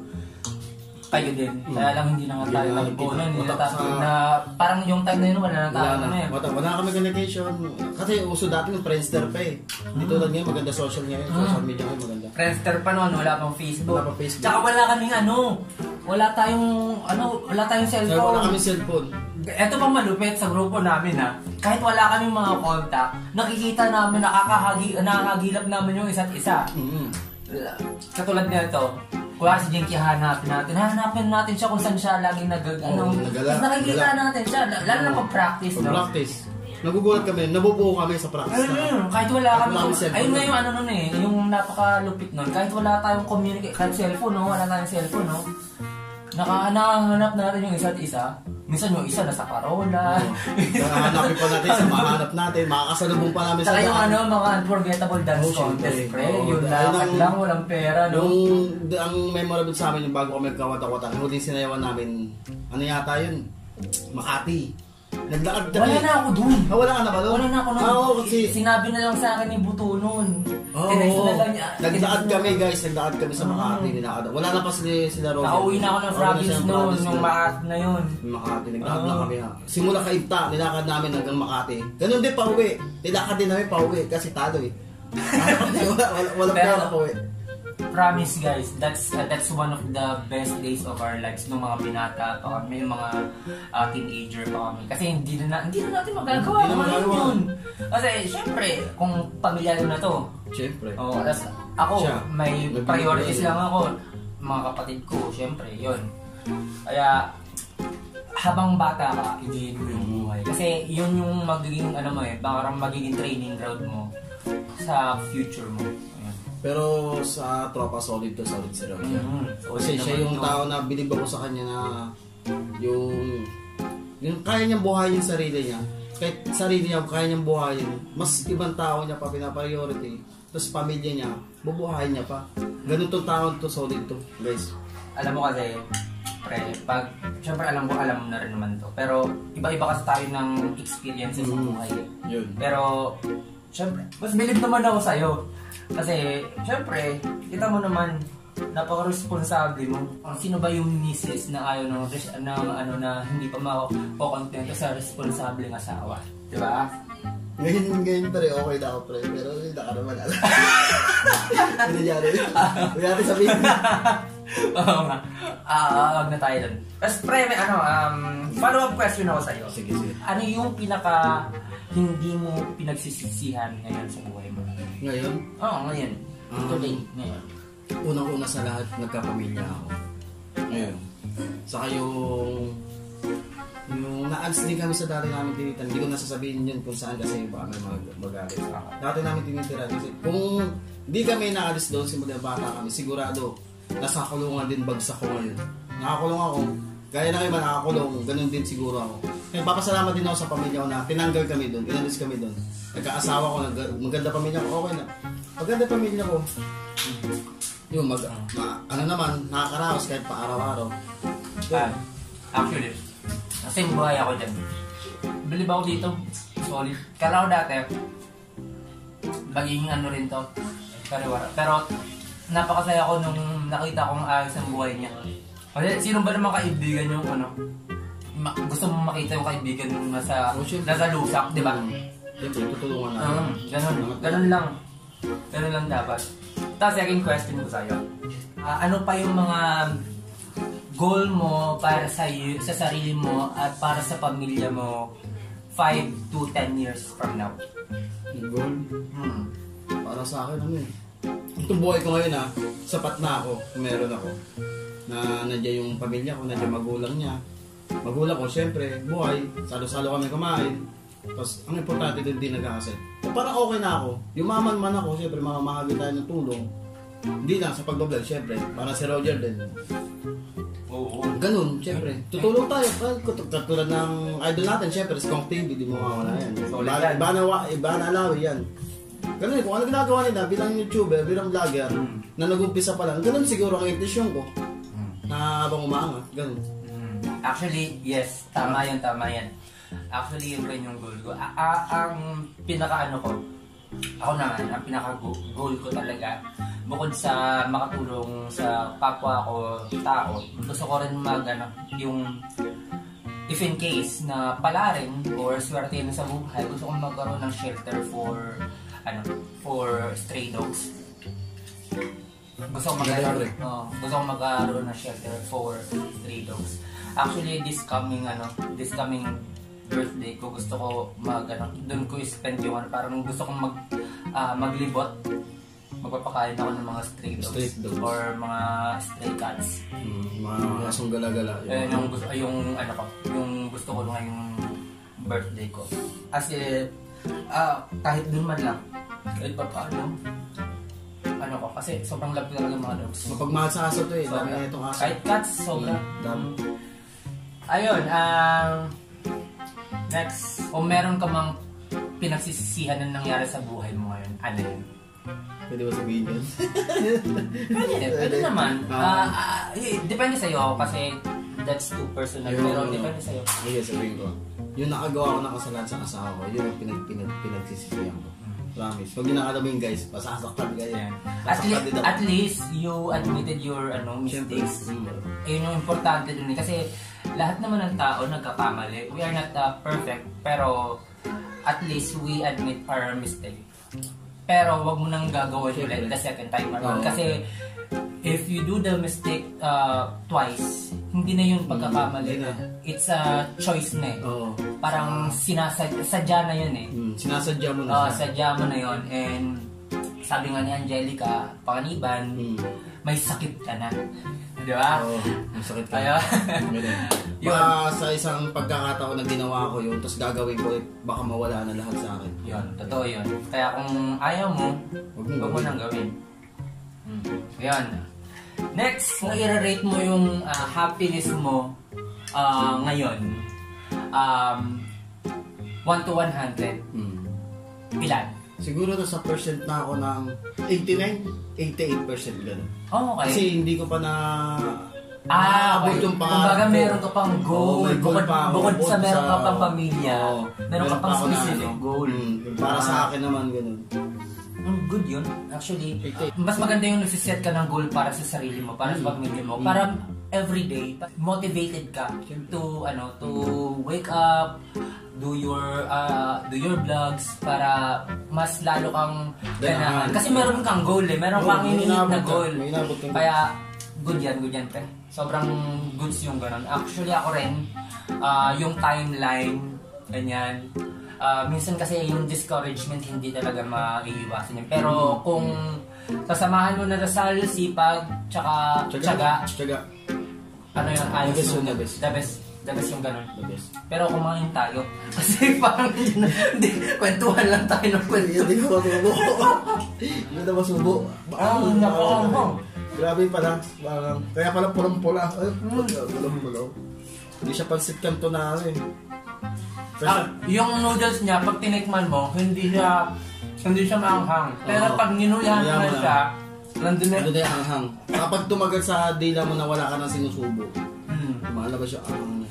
kayo din. Kaya lang hindi na nga tayo Hindi na. Hindi na, utak tayo- sa- na, parang yung time na yun, wala na tayo Wala ano na. eh. Wala, wala kami communication. Kasi uso dati yung Friendster pa eh. Hindi tulad ngayon, maganda social ngayon. Social media ngayon maganda. Friendster pa noon, wala pang Facebook. Wala pang Facebook. Tsaka wala kaming ano, wala tayong, ano, wala tayong Kaya cellphone. wala kami cellphone. Ito pang malupit sa grupo namin ha. Kahit wala kaming mga contact, nakikita namin, nakakahagi, nakakagilap namin yung isa't isa. Mm. Katulad nito, kuha si Jinky hanapin natin. Hanapin natin siya kung saan siya laging nag ano. nagala- Tapos nakikita nagala. natin siya, lalo na pag practice, no? Practice. Nagugulat kami, nabubuo kami sa practice. Mm, kahit wala kami, Wala kami cellphone. ayun nga yung ano nun eh, yung napakalupit nun, kahit wala tayong communicate, kahit cellphone no, wala tayong cellphone no, Naka, nakahanap natin yung isa't isa. Minsan yung isa nasa parola. Hanapin pa natin sa mahanap natin, makakasalubong pa namin sa Saka yung daan. ano, mga unforgettable dance Oh, contest, syempre. pre. Oo, yung ayun lakad ang- lang, walang pera, no? Yung ang memorable sa amin yung bago kami nagkawata-wata, ang huling sinayawan namin, ano yata yun? Makati. Naglakad kami. Wala na ako dun. Ah, wala ka na ba doon? Wala na ako nun. Ah, oo, kasi... Sinabi na lang sa akin ni Buto nun. Oo, Tinext oo. na lang niya. Naglakad Tinext na- kami guys, naglakad kami sa Makati. Nilakad. Wala na pa sila, sila Roger. Nakauwi na ako ng Wala na province silang noon, nung nun. maat na yun. Makati, naglakad na Oo. kami ha. Simula kaibta, nilakad namin hanggang Makati. Ganun din pa uwi. Nilakad din namin pa uwi kasi talo eh. wala, wala, wala Pero- pera pa uwi. Promise guys, that's uh, that's one of the best days of our lives nung mga binata pa kami, yung mga uh, teenager pa kami. Kasi hindi na, hindi na natin magagawa. Hindi na magagawa. yun? Kasi syempre, kung pamilyado na to, Siyempre. oh, tas ako, Siya. may Nag- priorities lang ako. Mga kapatid ko, syempre, yun. Kaya, habang bata ka, enjoy mo yung buhay. Kasi yun yung magiging, ano mo eh, parang magiging training ground mo sa future mo. Pero sa tropa solid to solid si Roger. Mhm. Kasi siya yung tao na bilib ako sa kanya na yung yung kaya niyang buhayin yung sarili niya. Kahit sarili niya, kaya niyang buhayin. Mas ibang tao niya pa pinapriority. Tapos pamilya niya, bubuhayin niya pa. Ganun tong tao to solid to, guys. alam mo kasi, pre, pag, syempre alam ko, alam mo na rin naman to. Pero, iba-iba kasi tayo ng experiences sa Mm. buhay. Yun. Pero, syempre, mas bilib naman ako sa'yo. Kasi, syempre, kita mo naman, napaka-responsable mo. Sino ba yung misis na ayaw ng, ng ano na hindi pa makokontento sa responsableng asawa? Di ba? Ngayon, ngayon pre, okay na ako pre. Pero hindi na ka naman alam. Hindi niya rin. Hindi natin sabihin. Oo nga. Ah, wag na tayo dun. Tapos pre, may ano, um, follow-up question ako sa'yo. Sige, sige. Ano yung pinaka hindi mo pinagsisisihan ngayon sa buhay mo? Ngayon, Oo, ngayon. Um, Today, ngayon. unang-una sa lahat, nagkapamilya ako. Ngayon. Saka yung yung naads din kami sa dati namin tinitan. Hindi ko nasasabihin yun kung saan kasi baka may mag magalit. Dati namin tinitira kasi kung hindi kami naalis doon simula bata kami, sigurado nasa kulungan din bagsak ko ngayon. Nakakulong ako. Gaya na kayo ba nakakulong, ganun din siguro ako. Nagpapasalamat din ako sa pamilya ko na tinanggal kami doon, inalis kami doon. Nagkaasawa ko, maganda pamilya ko, okay na. Maganda pamilya ko. Yung mag, ma, ano naman, nakakaraos kahit pa araw-araw. Ah, actually, kasi buhay ako dyan. Bilib ako dito. Solid. Kala ko dati, magiging ano rin to. Kariwara. Pero, napakasaya ko nung nakita kong ayos ang buhay niya. Kasi, sino ba naman kaibigan yung ano? Ma- gusto mo makita yung kaibigan mo nasa, Oh, nasa lusak, di ba? Siyempre, tutulungan natin. Um, ganun, ganun lang. Ganun lang dapat. Tapos second question ko sa'yo. Ah, ano pa yung mga goal mo para sa sa sarili mo at para sa pamilya mo 5 to 10 years from now? Yung goal, Hmm. para sa akin, ano eh. Itong buhay ko ngayon ah, sapat na ako, kung meron ako. Na nandiyan yung pamilya ko, nandiyan magulang niya. Magulang ko, syempre, buhay, salo-salo kami kumain. Tapos, ang importante din din nag-aaset. Parang okay na ako. Yumaman man ako, syempre, mamamahagi tayo ng tulong. Hindi lang sa pagbablog, syempre. Para si Roger din. Oo. Ganun, syempre. Tutulong tayo. Katulad ng idol natin, syempre, si Kong TV, di mo mawala yan. Solid Iba, na, iba na alawi yan. Ganun, kung ano ginagawa nila bilang YouTuber, bilang vlogger, Hmm. na nag-umpisa pa lang, ganun siguro ang intensyon ko. Na habang umaangat, ganun. Mm. Actually, yes. Tama yan, tama yan. Actually, yun rin yung goal ko. A- a- ang pinaka-ano ko, ako naman, ang pinaka-goal ko talaga, bukod sa makatulong sa kapwa ko tao, gusto ko rin mag, ano, yung if in case na pala rin or swerte na sa buhay, gusto kong magkaroon ng shelter for ano, for stray dogs. Gusto ko magkaroon, oh, gusto ko magkaroon ng shelter for stray dogs. Actually, this coming ano, this coming birthday ko gusto ko mag ano, doon ko i-spend yung ano, parang gusto kong mag ah, maglibot. Magpapakain ako ng mga stray dogs, Stray dogs. or mga stray cats. Mm, mga asong gala-gala. Eh, yung gusto yung ano ko, yung gusto ko ngayong birthday ko. Kasi ah kahit dun man lang, kahit pa paano, ano ko, kasi sobrang love ko talaga ng mga dogs. Mapagmahal sa aso to eh. Dami na itong aso. Kahit cats, sobra. Mm, dami. Ayun, ang next, kung meron ka mang pinagsisisihan na nangyari sa buhay mo ngayon, ano yun? Pwede ba sabihin yun? Pwede, pwede naman. Ah, eh, depende sa'yo kasi that's too personal. Yung- Pero depende sa'yo. Sige, sabihin ko. Yung nakagawa ko ng kasalanan sa asawa ko, yun ang pinag, pinag, pinagsisisihan ko. Promise. Pag ginakala mo yun guys, pasasaktan kayo. Yan. At, le- din at least you admitted your ano Siyempre. mistakes. Mm. Ayun yung importante dun eh. Kasi lahat naman ng tao nagkakamali. We are not uh, perfect. Pero at least we admit our mistake. Pero wag mo nang gagawin ulit the second time around. Oo. Kasi if you do the mistake uh, twice, hindi na yun pagkakamali. Na. It's a choice na eh. Oo. Parang sinasadya sadya na yun eh. Mm, sinasadya mo na Ah, siya. sadya mo na yon and sabi nga ni Angelica, panganiban, Mm. may sakit ka na. Di ba? Oo, ang sakit ka. Kaya. Yun. Baka sa isang pagkakataon na ginawa ko yun, tapos gagawin ko ulit, baka mawala na lahat sa akin. yun, totoo yun. Kaya kung ayaw mo, Huwag mo huwag mo gawin. nang gawin. Hmm. Yan. Next, kung i-rate mo yung ah, happiness mo ah, ngayon, um, 1 to 100, Mm. ilan? Siguro na sa percent na ako ng 89, 88% gano'n. Oh, okay. Kasi hindi ko pa na Ah, naabot okay. yung pangarap Kumbaga meron ka pang goal. May goal bukod, pa ako. bukod sa meron ka sa- pang pamilya, Oo. meron ka pa pang na specific ano, goal. mm, para sa Ah. akin naman ganun. Mm, good yun. Actually, Okay. mas maganda yung nagsiset ka ng goal para sa sarili mo, para sa pamilya mo. Para everyday, motivated ka to ano to wake up, do your uh, do your vlogs para mas lalo kang ganahan. Kasi meron kang goal eh. Meron kang may iniit na ka. goal. Kaya good yan, good yan pre. Sobrang goods yung ganun. Actually ako rin, ah, yung timeline, ganyan. Ah, minsan kasi yung discouragement hindi talaga maiiwasan yan. Pero kung sasamahan mo na dasal, sipag, tsaka tsaga, Tsaga. ano yung ayos The best the best. The best. Yung ganun. The best. Pero kumain tayo. Kasi parang hindi, kwentuhan lang tayo ng kwento. Hindi ko masubo. Hindi na masubo. Ah, nakakamang. Grabe pala. Parang, kaya pala pulang-pula. Ay, Hmm. pulang-pula. Hindi siya pansit kanto na ano eh. Ah, yung noodles niya, pag tinikman mo, hindi siya hindi siya maanghang. Pero pag ninuyahan mo na. siya, nandun na. Ano na yung anghang. Kapag tumagal sa dila mo na wala ka nang sinusubo, Hmm. lumalabas siya ang.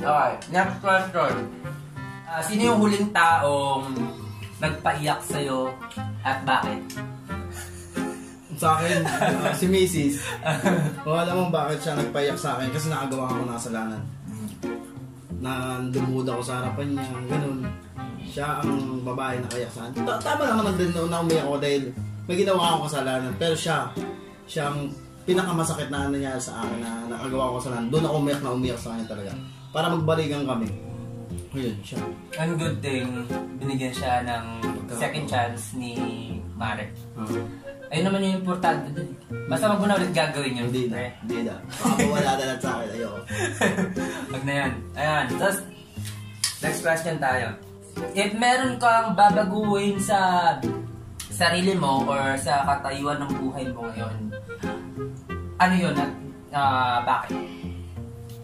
Okay, next question. Ah, sino yung huling taong nagpaiyak sa'yo at bakit? sa akin, uh, si Mrs. Kung alam mo bakit siya nagpayak sa akin, kasi nakagawa ako ng kasalanan. Na lumuhod ako sa harapan niya, ganun. Siya ang babae na kayak sa akin. Ta- Tama naman din na umiyak ako dahil may ginawa akong kasalanan. Pero siya, siya ang pinakamasakit na nangyari sa akin na nakagawa ko kasalanan. Doon ako umiyak na umiyak sa akin talaga. Para magbalikan kami. Ayun, siya. Ang good thing, binigyan siya ng second chance ni Marek. Uh, Ayun naman yung importante dun. Basta wag mo na ulit gagawin yun. hindi na, Eh, hindi na. Baka wala na lang sa akin. Ayoko. Wag na yan. Ayan. Tapos, next question tayo. If meron kang babaguhin sa sarili mo or sa katayuan ng buhay mo ngayon, ano yun at ah, bakit?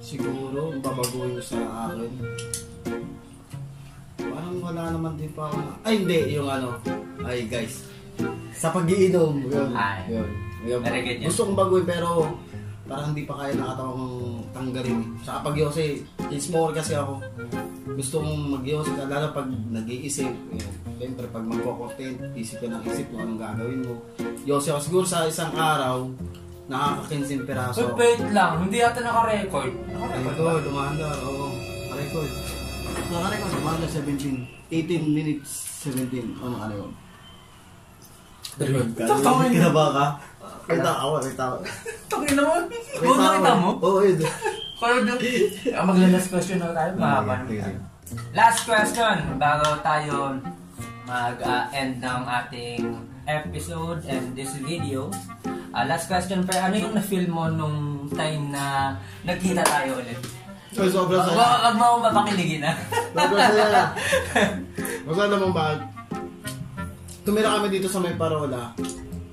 Siguro, babaguhin ko sa akin. Parang wala naman din pa ako na... Ay, hindi. Yung ano. Ay, guys. Sa pag-iinom. Yun. Ay. Yun. yun. Good yun. Gusto kong baguhin pero parang hindi pa kaya nakatawang tanggalin. Sa pag yose, smoker kasi ako. Gusto kong mag-yose ka, lalo pag nag-iisip. Yun. Siyempre, pag magko-content, isip ka ng isip kung anong gagawin mo. Yose ako. Siguro sa isang araw, nakaka-15 peraso. But wait lang, hindi yata naka-record. Naka-record ba? Record, umandar, oo. Record. Naka-record, umandar 17. 18 minutes 17. Ano ano yun? Record ka? Totoo yun. Kinaba ka? May tao, may tao. Tangin naman. Huwag nakita mo? Oo, yun. Kaya. Ah, Magla-last question na tayo. Mahaba. Last question bago tayo mag-end ng ating episode and this video. Ah, last question pa, ano yung na-feel mo nung time na nagkita tayo ulit? Ay, sobrang saya. mo- wag mo akong papakiligin ha. Sobrang saya. Mas alam mo ba? Tumira kami dito sa may parola.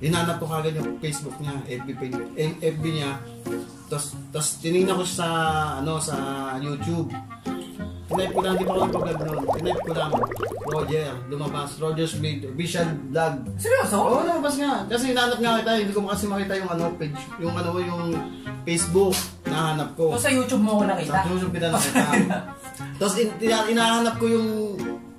Hinanap ko kagad yung Facebook niya, FB page, eh, FB niya. Tapos, tapos tinignan ko siya sa, ano, sa YouTube. Tinype ko lang, di pa ako nagpa-vlog noon. Tinype ko lang, Roger, lumabas, Roger Smith, official vlog. Seryoso? Oo, lumabas nga. Kasi hinanap nga kita, hindi ko kasi makita yung ano, page, yung ano, yung Facebook, nahanap ko. O sa YouTube mo ko nakita? Sa YouTube kita nakita. Tapos in, ina- inahanap ko yung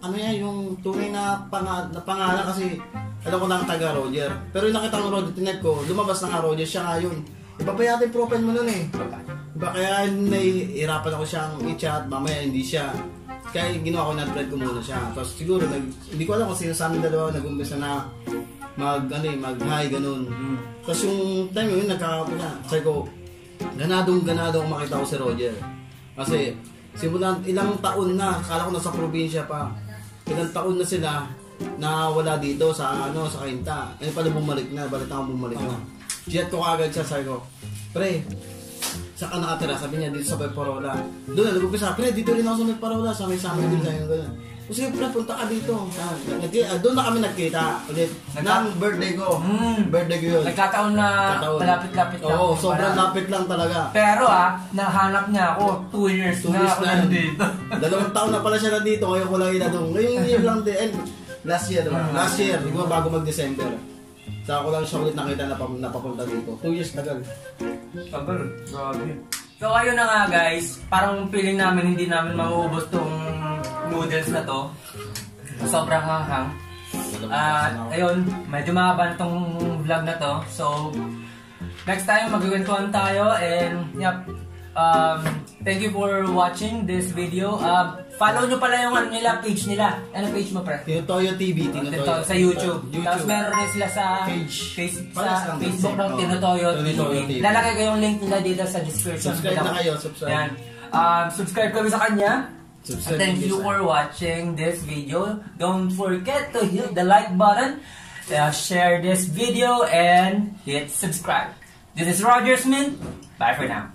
ano yan, yung tunay na, panga, na pangalan kasi alam ko lang taga Roger. Pero yung nakita ko Roger, tinet ko, lumabas na nga Roger, siya nga yun. Iba pa yata yung profile mo nun eh. Iba kaya nahihirapan ako siyang i-chat, mamaya hindi siya. Kaya ginawa ko na thread ko muna siya. Tapos siguro, nag, hindi ko alam kung sino sa amin dalawa nag-umpisa na mag, ano eh, mag-hi, ganun. Tapos yung time yun, nagkakapo na. Sabi ko, ganadong ganado ako makita ko si Roger. Kasi, simulan, ilang taon na, kala ko nasa probinsya pa. Ilang taon na sila na wala dito sa ano sa Kainta. Eh pala bumalik na, balita ko bumalik na. Jet ko kagad siya, sabi ko, pre, sa ka nakatira, sabi niya dito sa may parola. Doon na, nag-upisa, pre, dito rin ako sa may parola, sa may samay din sa'yo, gano'n. Sige, pre, punta ka dito. Ah, doon na kami nagkita ulit. Nang birthday ko. Mm. Birthday ko yun. Nagkataon na Nagkataon. malapit-lapit lang. Oo, sobrang lapit lang talaga. Pero ah, nahanap niya ako. Two years Two na years ako na. nandito. Dalawang taon na pala siya nandito, ngayon ko lang inadong. Ngayong year lang din. And last year, diba? Last year, di ba bago mag-December. Saka ko lang siya ulit nakita na pap- napapunta dito. Two years tagal. Tagal. Grabe. So ayun na nga guys, parang feeling namin hindi namin mauubos tong noodles na to. Sobrang hanghang. Ah, ayun, medyo mahaba na tong vlog na to. So, next time magkikwentuhan tayo and yep. Um, thank you for watching this video. Um, follow nyo pala yung ano nila, page nila. Ano page mo, pre? Tinotoyo TV, Tinotoyo. Tinotoyo, sa YouTube. YouTube. Tapos meron rin sila sa Page. face, sa. Facebook ng Oo. Tinotoyo TV. TV. Lalagay ko yung link nila dito sa description. Subscribe na kayo, subscribe. Yan. Um, subscribe kami sa kanya. Subscribe Thank you for watching this video. Don't forget to hit the like button, uh, share this video, and hit subscribe. This is Roger Smith. Bye for now.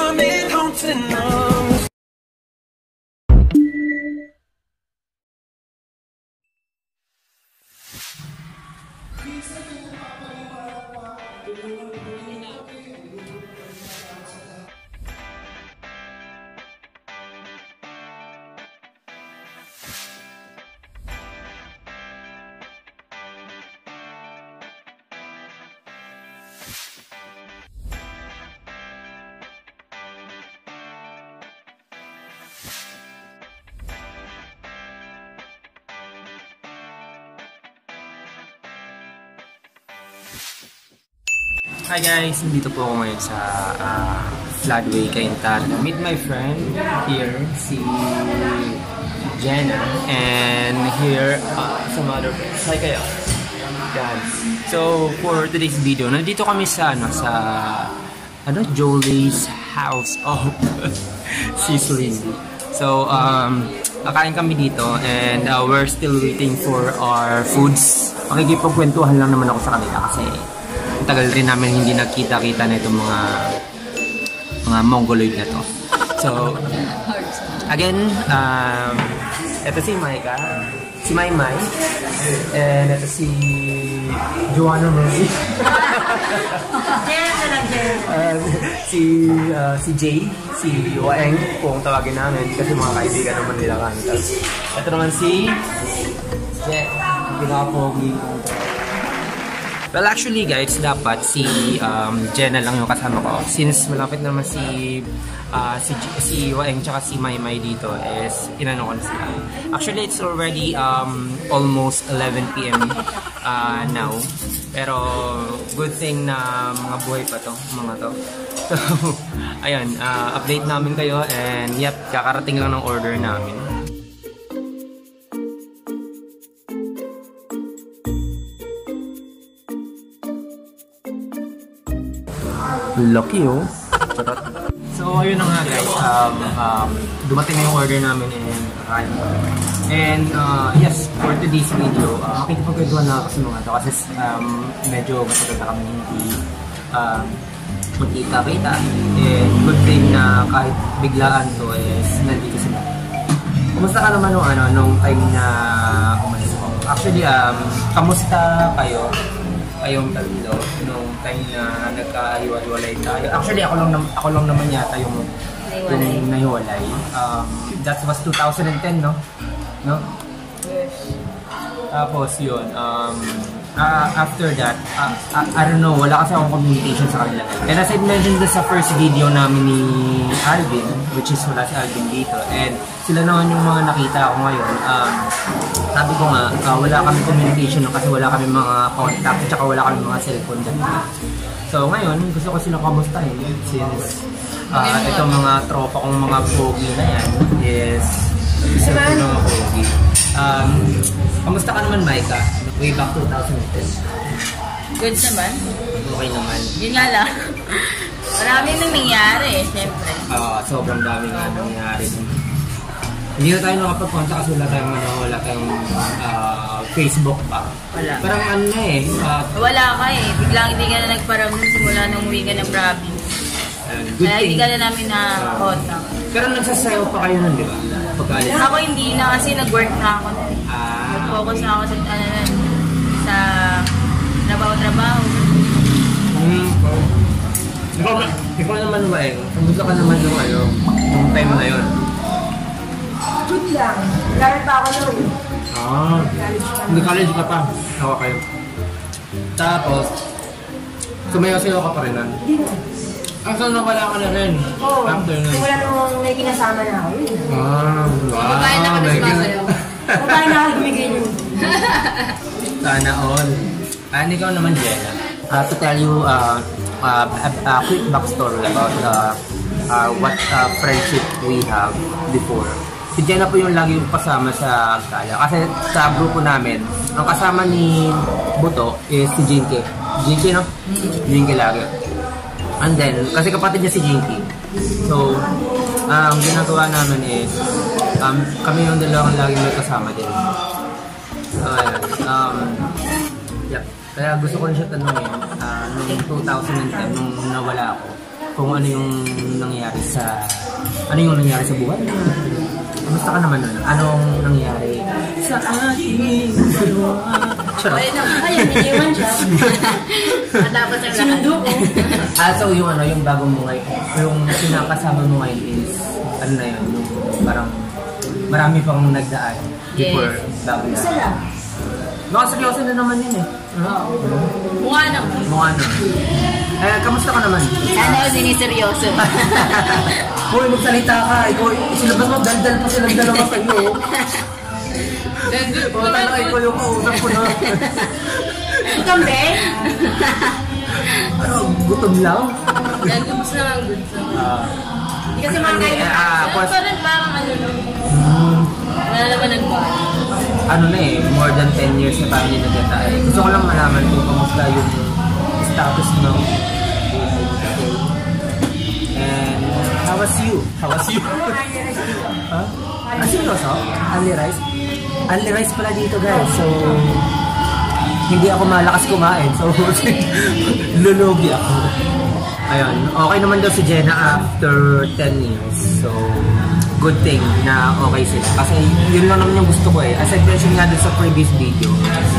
Hi guys, nandito po ako ngayon sa uh, Floodway, Caintan. Meet my friend here, si Jenna. And here, uh, some other friends. Hi kayo. So, for today's video, nandito kami sa, ano, sa, ano, Jolie's House of Sizzling. So, um, kakain kami dito and uh, we're still waiting for our foods. Makikipagkwentuhan lang naman ako sa kanila kasi tagal rin namin hindi nagkita-kita na itong mga mga mongoloid na to. So, again, um, ito si Maika, si Maymay, and ito si Joanna Murphy. Jenna na lang, si uh, si Jay, si Waeng, kung tawagin namin kasi mga kaibigan naman nila kami. Ito naman si Jet, pinaka-pogi. Well, actually guys, dapat si um, Jenna lang yung kasama ko. Since malapit naman si uh, si, si Waeng tsaka si Maymay dito is inano ko sila. Actually, it's already um, almost 11 p.m. Uh, now. Pero good thing na mga buhay pa to, mga to. So, ayun, uh, update namin kayo and yep, kakarating lang ng order namin. Lucky oh. So, ayun na nga guys. Um, um, dumating na yung order namin and kakain ko. And uh, yes, for today's video, uh, makikipagkwentuhan na ako sa mga to kasi um, medyo matagal na kami hindi um, magkita-kita. And good thing na kahit biglaan to is nandito sila. Kumusta ka naman nung, ano, nung time na umalis mo? Actually, um, kamusta kayo? kayong tatlo nung time na nagkahiwa-hiwalay tayo. Actually, ako lang, ako lang naman yata yung, yung nahiwalay. Um, that was 2010, no? No? Tapos yun, um, uh, after that, uh, uh, I don't know, wala kasi akong communication sa kanila. And as I mentioned sa first video namin ni Alvin, which is wala si Alvin dito, and sila naman yung mga nakita ko ngayon, um, sabi ko nga, uh, wala kami communication kasi wala kami mga contact, tsaka wala kami mga cellphone dyan. So ngayon, gusto ko silang kamustahin since uh, itong mga tropa kong mga pogi na yan is gusto ko ng mga pogi. Um, kamusta ka naman, Maika? Way back 2010. Good naman. Okay naman. Yun nga lang. Maraming nang nangyari eh, syempre. Ah, sobrang dami nga nangyari. Hindi na tayo nakapag-contact kasi wala tayong, ano, wala tayong ah, Facebook pa. Wala. Parang ano na eh, ah, Wala ka eh. Biglang hindi ka na nagparamdam simula nung uwi ka ng province. good Kaya hindi ka na namin na contact. Pero nagsasayaw pa kayo nun, di ba? Pagkalit. Ako hindi na kasi nag-work na ako. Ah, Nag-focus na ako sa, ano, na, trabaho-trabaho. Hmm. Ikaw, ikaw naman ba eh? Kamusta ka naman nung ano, nung time na yun? Good lang. Gamit pa ako noon. Ah, hindi college ka pa. Tawa kayo. Tapos, sumayaw-sayaw ka pa rin nun? Hindi na. Ah, so nawala ka na rin? Oo. After nun? Wala nung may kinasama na ako. Ah, wow. Babae na ka na sumasayaw. Babae na ako bumigay niyo. Sana all. And ikaw naman, Jenna. Uh, to tell you uh, uh, a, a quick backstory about uh, uh, what uh, friendship we have before. Si Jenna po yung lagi yung kasama sa Agtala. Kasi sa grupo namin, ang kasama ni Buto is si Jinky. Jinky, no? Jinky lagi. And then, kasi kapatid niya si Jinky. So, ang ginagawa namin is, um, kami yung dalawang lagi may kasama din. So. Um. Kaya gusto ko rin siya tanungin, ah, noong 2010, nung nawala ako, kung ano yung nangyari sa, ano yung nangyari sa buhay. Kamusta ka naman nun? Anong nangyari sa ating dalawa? Ayun na, ayun, iniwan siya. Matapos ang Sinundo ko. Ah, so yung ano, yung bagong mo ngayon, yung pinakasama mo ngayon is, ano na yun, yung parang marami pang nagdaan before bago na. Isa lang. Baka seryoso na naman yun eh. Mukha na. Mukha na. Eh, kamusta ka naman? Sana ako siniseryoso. Hoy, magsalita ka. Ikaw, silabas mo, daldal pa silang dalawa kayo. O, tala, ikaw yung kausap ko na. Kambing? Ano, gutom lang? Gagawin mo naman good. Ah. Hindi kasi mga kayo. parang parang ano no. Wala naman nagbago. Ano na eh, more than 10 years na tayo nagkatay. Gusto ko lang malaman kung kamusta yung status ng And how was you? How was you? huh? Ah, seryoso? Only rice? Only rice pala dito guys. So, hindi ako malakas kumain. So, lulugi ako. Ayun. Okay naman daw si Jenna after 10 years. So, good thing na okay sila. Kasi yun lang naman yung gusto ko eh. As I mentioned nga sa previous video,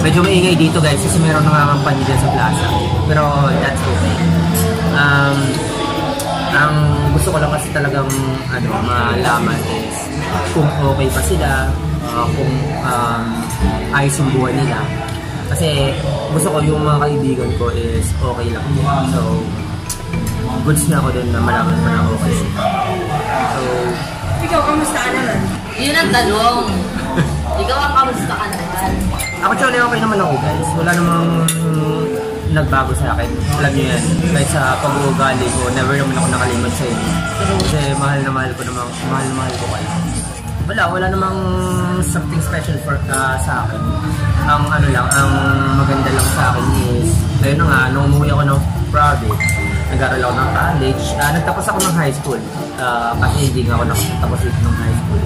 medyo maingay dito guys kasi meron nangangampanya dyan sa plaza. Pero that's okay. Um, ang gusto ko lang kasi talagang ano, malaman is kung okay pa sila, uh, kung um, ayos yung buhay nila. Kasi gusto ko yung mga kaibigan ko is okay lang. So, goods na ako dun na malaman pa na okay. So, Ikaw, kamusta ka naman? Yun ang tanong. Ikaw ang kamusta ka naman? Actually, okay naman ako guys. Wala namang nagbago sa akin. Alam niyo yan. Kahit sa pag-uugali ko, never naman ako nakalimot sa inyo. Kasi mahal na mahal ko naman, mahal na mahal ko kayo. Wala, wala namang something special for uh, sa akin. Ang ano lang, ang maganda lang sa akin is, ayun na nga, nung umuwi ako ng province, nag-aaral ako ng college, ah, nagtapos ako ng high school. Ah, kasi hindi nga ako nakatapos dito ng high school.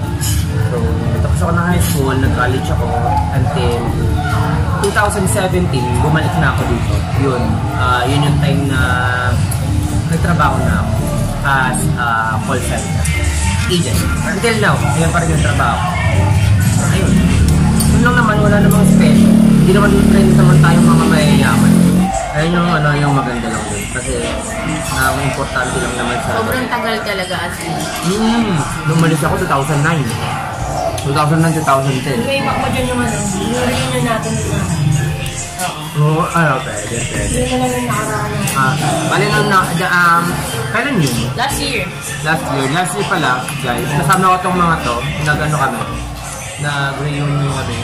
So, nagtapos ako ng high school, nag-college ako until 2017, bumalik na ako dito. Yun, ah, yun yung time na nagtrabaho na ako as ah, call center agent. Until now, ayun pa rin yung trabaho. Ayun. Yun lang naman, wala namang special. Hindi naman friends naman tayo mga mayayaman. Ayun yung ano, yung maganda lang. Kasi ang importante lang naman sa Sobrang tagal talaga as in. Hmm, nung malis ako 2009. 2009, 2010. May iba pa dyan yung ano, yung reunion natin na. Oo, ano, pwede, pwede. Yun na lang yung nakaraan. Ah, bali nung na, da- um, kailan yun? Last year. Last year. Last year pala, guys. Kasama ko tong mga to. Nag-ano kami. Nag-reunion kami.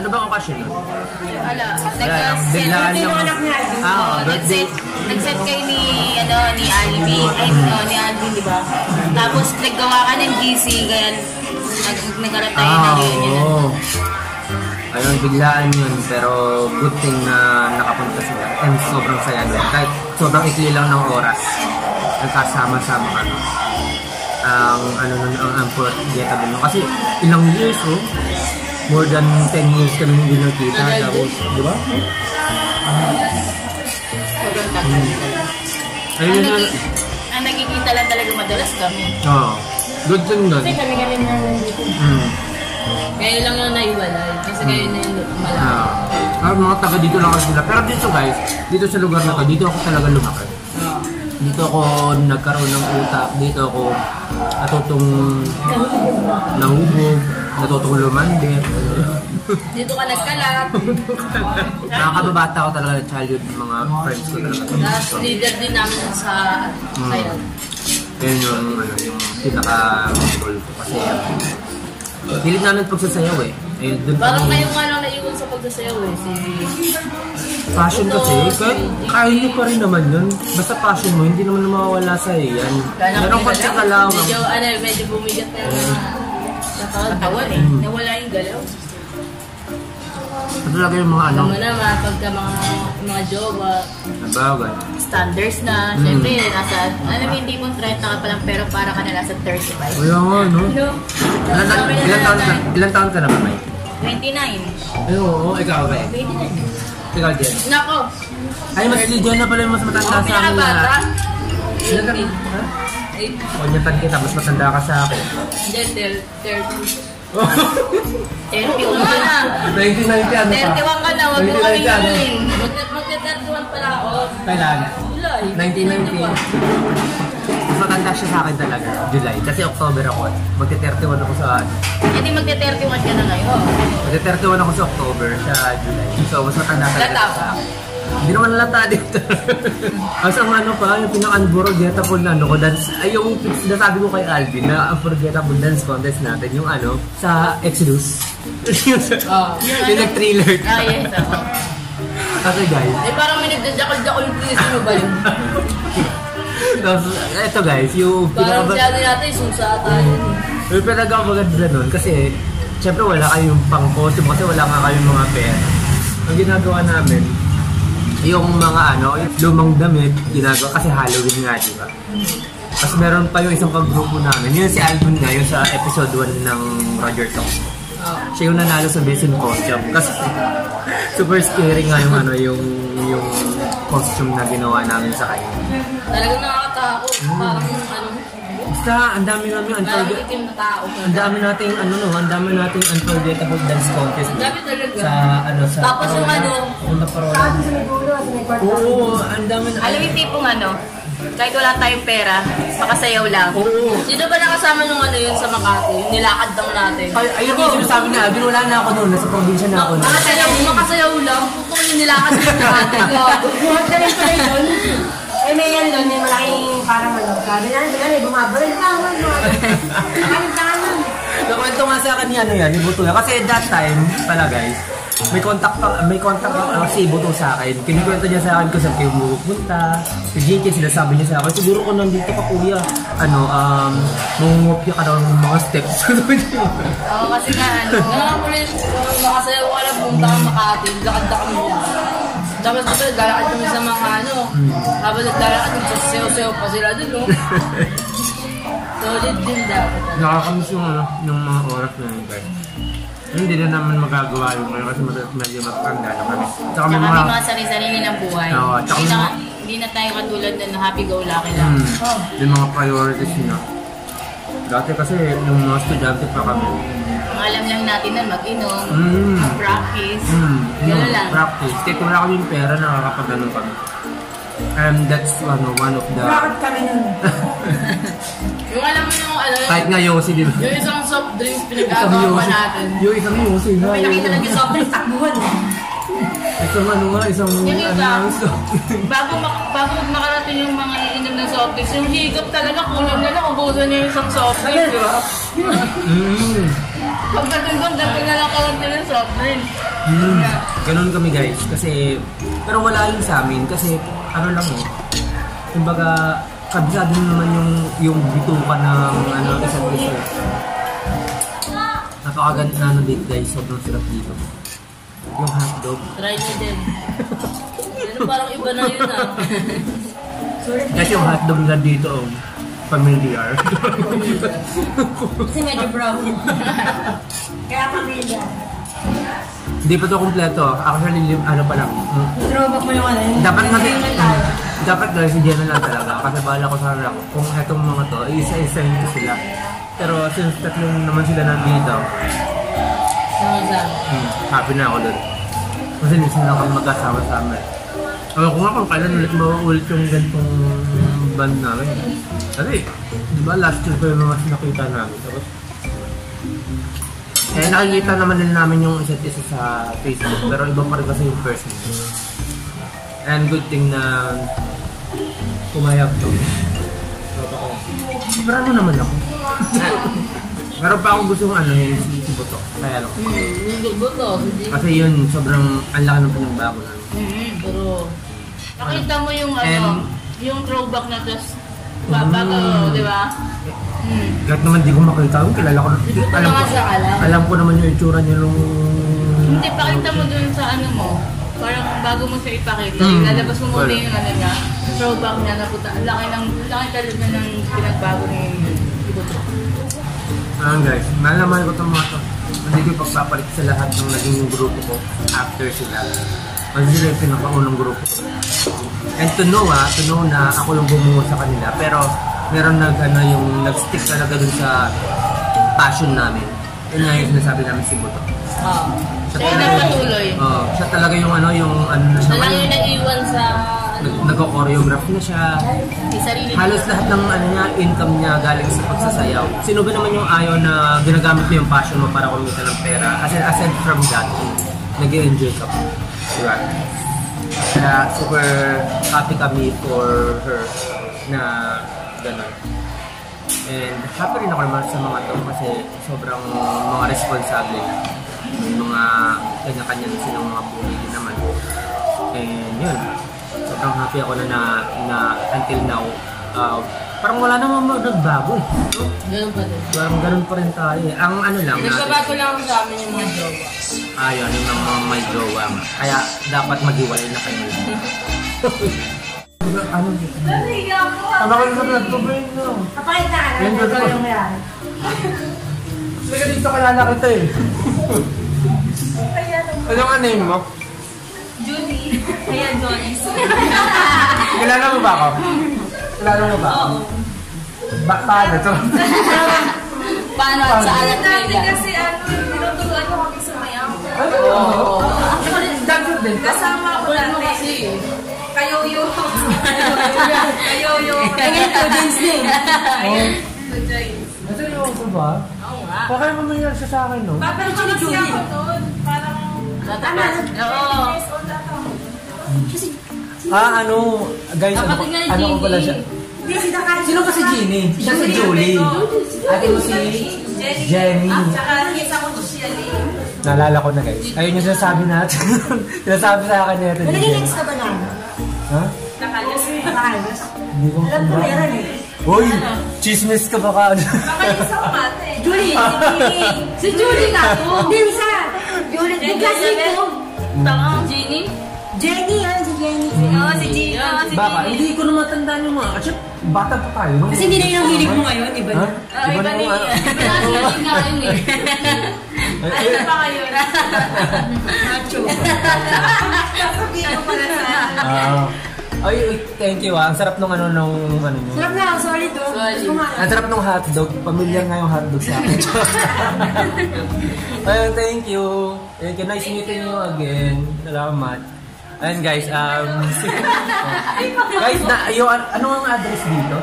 Ano ba ang okasyon nun? Wala. Wala lang. Biglaan lang. Ah, oo, birthday. Nag-set, kayo ni, ano, ni Alvin. Ay, no, ni Alvin, di ba? Tapos naggawa ka ng GC, kaya nag, nagkaroon tayo ng Ah, reunion. oo. Ayun, biglaan yun. Pero good thing na nakapunta sila. And sobrang saya nun. Kahit sobrang ikli lang ng oras. Nagkasama-sama kami. Ang ano nun, ang unforgettable nun. Kasi ilang years, oh. More than 10 years kami hindi nakita. Tapos, di ba? Tagal. Ayun Ang, nagki- ang nagkikita lang talaga madalas kami. Oo. Good thing nun. Kasi kami kami na nandito. Mm. Kayo lang yung naiwalay. Kasi kayo na yung malaki. Ah, ah, mga taga dito lang kasi sila. Pero dito guys, dito sa lugar na to, dito ako talaga lumaki. Dito ako nagkaroon ng utak, dito ako natutong nahubog, natutong lumandi. Dito ka nagkalat. Nakakababata ko talaga ng childhood ng mga friends ko talaga. Tapos leader din namin sa sayaw. Yan yung, ano, yung pinaka-goal ko kasi Pilit namin pagsasayaw eh. Eh dun Parang kami- kayo nga lang naiwan sa pagsasayaw eh. Si... Passion kasi, kahit kaya niyo pa rin naman yun. Basta passion mo, hindi naman mawawala sa yan. Meron konti ka lang. Medyo, ano, medyo bumigat na yung mga katawan eh. Mm. Nawala yung galaw. Ito talaga yung mga ano, mo naman, pagka mga, mga jowa, nabawal. standards na, Mm. syempre, nasa, alam mo, hindi mo 30 ka pa lang, pero para ka na nasa 35. Kaya nga, no? No? Ilan, taon- ilan, taon ka, ilan taon ka na ba, Mike? 29. Ay, oo, ikaw ba? 29. Ikaw, Jen. Nako. Ay, mas si Jen na pala yung mas matanda Ako sa akin lahat. Ilan ka? 18. Ha? O, niyan kita, mas matanda ka sa akin. Thir- 30. 31 ka na. 1990 ano pa? 31 ka na, wag mo 1990 kaming ano? hiling. Magka-31 pala ako. Kailan? July. 1990. Mas matanda siya sa akin talaga. July. Kasi October ako. Magte-31 ako sa... Hindi magka-31 ka na ngayon. Magte-31 ako sa October, sa July. So, mas matanda talaga Lata siya sa akin. Hindi naman lata dito. As ang ano pa, yung pinaka-unforgettable na ano ko, dance, ay yung nasabi ko kay Alvin na unforgettable dance contest natin, yung ano, sa Exodus. Oh, yung nag-thriller. Ah, yes. ako. Kasi guys, Eh, parang may nagdajakal-jakal yung please mo ba yun? tapos, eto guys, yung Parang pinaka- si ano yata yung susa tayo. Yung pinag-maganda nun kasi syempre wala kayong pang costume kasi wala nga kayong mga pera. Ang ginagawa namin, yung mga ano, yung lumang damit, ginagawa kasi Halloween nga, di ba? Tapos meron pa yung isang kagrupo namin, yun si Alvin nga, yung sa episode 1 ng Roger Talk. Siya yung nanalo sa best in costume. Kasi super scary nga yung ano, yung yung costume na ginawa namin sa kanya. Talagang nakakatakot. Parang ano, Basta, ang dami namin unforgettable. itim na tao. Ang dami nating ano no, ang dami nating unforgettable dance contest. Ang dami talaga. Sa ano sa Tapos yung ano, Yung na parola. Saka doon sa dulo, sa kwarto. Oo, ang dami na. Alam yung tipong ano, kahit wala tayong pera, makasayaw lang. Oo. Sino ba nakasama nung ano yun sa Makati? Yung nilakad lang natin. Ay, ayun yung sinasabi na, Alvin, wala na ako noon, nasa probinsya na ako. Makasayaw, makasayaw lang. Kung yung nilakad sa Makati. Buhat na rin pala yun. Eh, may yan doon, may malaking parang ano. Sabi na, sabi na, bumabalik ka, ano, Bumabalik ka, ano. Nakwento nga sa akin ni ano yan, ni Butuya. Kasi that time, pala guys, may contact pa, may contact pa uh, si Buto sa akin. Kinikwento niya sa akin kung saan kayo pupunta. Si JK, sinasabi niya sa akin, siguro kung nandito ka kuya, ano, um, mungungopya ka daw ng mga steps. Oo, kasi nga ano, nakakulit, makasayaw ka lang punta kang Makati, lakad na kami lang. Tapos ito, lalakad kami sa mga ano, habang naglalakad, nagsasayaw-sayaw pa sila dun, no? Solid din dapat. Nakakamiss yung, ano, yung mga oras na yun guys. Hindi na naman magagawa yung ngayon kasi med- medyo matanda na kami. Tsaka may mga... mga sarili-sarili ng buhay. Oo, tsaka hindi, na, hindi na tayo katulad na happy-go-lucky lang. Hmm, yung mga priorities na. Dati kasi yung mga estudyante pa kami. Ang alam lang natin na mag-inom, Mm. mag-practice, Hmm, gano'n yung lang. practice. Kahit wala kaming pera, nakakapag-ano kami. And that's ano, one of the... Bakit kami nun? Yung alam mo yung ano, Kahit nga Yossi, di ba? yung isang soft drinks pinag-agawa natin. Yung isang Yossi na. May nakita lang yung soft drinks, takbuhan. Isang ano nga, isang... Yung ano, isa, isang... bago, mak- bago makarating yung mga iinom ng soft drinks, yung higop talaga, kulang na lang, ubusan niya yung isang soft drinks, di ba? Mm. Pagdating doon, dating na lang karantin yung soft drinks. Hmm. Ganun kami guys. Kasi, pero wala yun sa amin. Kasi, ano lang eh. Kumbaga, kabisado naman yung, yung bituka ng ano, isang isa. Napakaganda na ano dito guys. Sobrang sarap dito. Yung hotdog. Try nyo din. Yan parang iba na yun ah. Kasi yung hotdog na dito, oh, familiar. Kasi medyo brown. Kaya pamilya. Hindi pa to kompleto. Actually, lim- ano pa lang. Mm. Throwback mo yung ano. yung- Dapat kasi, tayo. dapat guys, si Jenna lang talaga. Kasi bahala ko sa harap. Kung etong mga to, isa-isa ko sila. Pero since tatlong naman sila nandito, Ano sa? hmm, happy na ako doon. Kasi minsan lang kami magkasama-sama. eh. Ewan ko nga kung kailan ulit mauulit yung gantong band namin. Kasi, di ba last year pa yung mga nakita namin. Tapos, eh nakikita naman din namin yung isa't isa sa Facebook. Pero iba pa rin kasi yung person. And good thing na pumayag to. Pero ano naman ako? Meron pa akong gustong ano yung si, si Buto. Kaya lang. Hmm, yung buto. Hindi. Kasi yun, sobrang ang laki ng pinagbago namin. Hmm, pero nakita mo yung ano, And- yung throwback na just babago, Mm. di ba? Hmm. Kahit naman di ko makita ko, kilala ko. Alam ko, Mga sa alam. alam ko naman yung itsura niya nung... Hindi, pakita mo dun sa ano mo. Parang bago mo siya ipakita, Mm. ilalabas mo muna Wala. yung ano niya, throwback niya na puta. Laki ng, laki talaga ng pinagbago ni Ibuto. Ayan guys, malaman ko itong mga to. Hindi ko pagpapalit sa lahat ng naging grupo ko after sila. Kasi sila yung pinakaunang grupo ko. And to know ha, to know na ako lang bumuo sa kanila. Pero meron nag, ano, yung nag-stick talaga dun sa passion namin. Yun nga yung sinasabi namin si Buto. Oo. Siya Siya yung talaga- nagpatuloy. Oo, siya talaga yung ano, yung ano na siya. Siya lang yung nag-iwan sa Nag-choreograph na siya. Halos lahat ng ano niya, income niya galing sa pagsasayaw. Sino ba naman yung ayaw na ginagamit mo yung passion mo para kumita ng pera? As in, aside from that, nag enjoy ka pa. Diba? Kaya super happy kami for her na gano'n. And happy rin ako naman sa mga to kasi sobrang mga responsable na. May mga kanya-kanya na silang mga buhay din naman. And yun, sobrang happy ako na na, na until now, uh, parang wala namang mag- nagbago eh. No? Ganun pa din. Parang ganun pa rin tayo eh. Ang ano lang Nagbabago lang sa amin yung mga jowa. Ayun, yung mga may jowa nga. Kaya dapat maghiwalay na kayo. ano dito? Ano ka sa vlog ko ba yun? no? Kapakita ka na. Yan, dito. yung yan. Sige dito kilala kita eh. Ano ang name mo? Judy. Kaya Joyce. Kilala mo ba ako? Kilala mo ba ako? Ba paano to? Paano at sa alat Dati kasi ano, tinuturuan ko kami sumayaw. Ano? Ako rin, Dancer din ka? kasama ako dati. kasi eh. Kayoyo. Kayoyo. Kaya ito, dance din. Seryoso ba? Oo nga. Baka mamaya siya sa akin, no? Pero kasi ako doon, parang Tama. Oo. Ah, ano, guys, ano, Kapatid nga ni ano ko pala siya? Hindi, si Dakar. Sino ba si Jeannie? Siya si Julie. Ate mo si Jenny. Ah, Tsaka kiss ako to siya Naalala ko na guys. Ayun yung sinasabi natin. sinasabi sa akin nito ni Jenny. ex ka ba na? Ha? Nakalis. Nakalas. Hindi ko Alam ko meron eh. Hoy! Chismis ka ba ka? Nakalis ako mate. Julie, si Julie. Si Julie nga to. Hindi, isa. Julie, di klase ko. Tama, Jenny? Ano Jenny? Oo, si si Baka, hindi ko na matandaan yung mga. Kasi bata pa tayo. no? Kasi hindi na yung hilig mo ngayon, iba na. Ah, Iba iba na na yung ano. Pinasilig nga yun eh. Ano pa kayo? Macho. Sasabihin ko pala sa Ah. Ay, thank you ah. Ang sarap nung ano nung ano nyo. Sarap na. Gusto mo nga. Ang sarap nung hotdog. Pamilya nga yung hotdog sa akin. Ayun, thank you. Thank you. Nice meeting you again. Salamat. Ayun guys, um, guys, na, yung, ano ang address dito?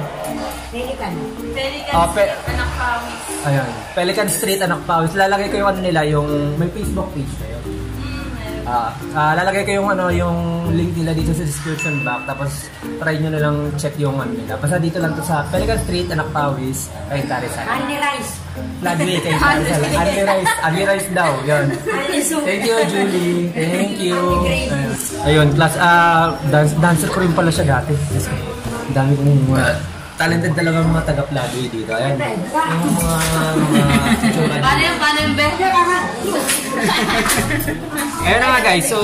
Pelican. Pelican Ah, pe- Street, anak pawis. Ayun, Pelican Street, Anak Pawis. Lalagay ko yung ano nila, yung, may Facebook page kayo. Ah, ah, lalagay ko yung ano, yung link nila dito sa description box. Tapos try nyo na lang check yung ano nila. Basta dito lang to sa Pelican Street, Anak Pawis, kay Tarizal. Andy Rice. Fladway kay Tarizal. Andy Rice, Andy Rice daw, yun. Thank you, Julie. Thank you. Ayun, class, ah, dance, dancer ko rin pala siya dati. Yes, Ang dami kong uh, talented talaga mga taga-Fladway dito. Ayan. Yung mga, mga Paano yung, paano yung? Ayun na nga guys, so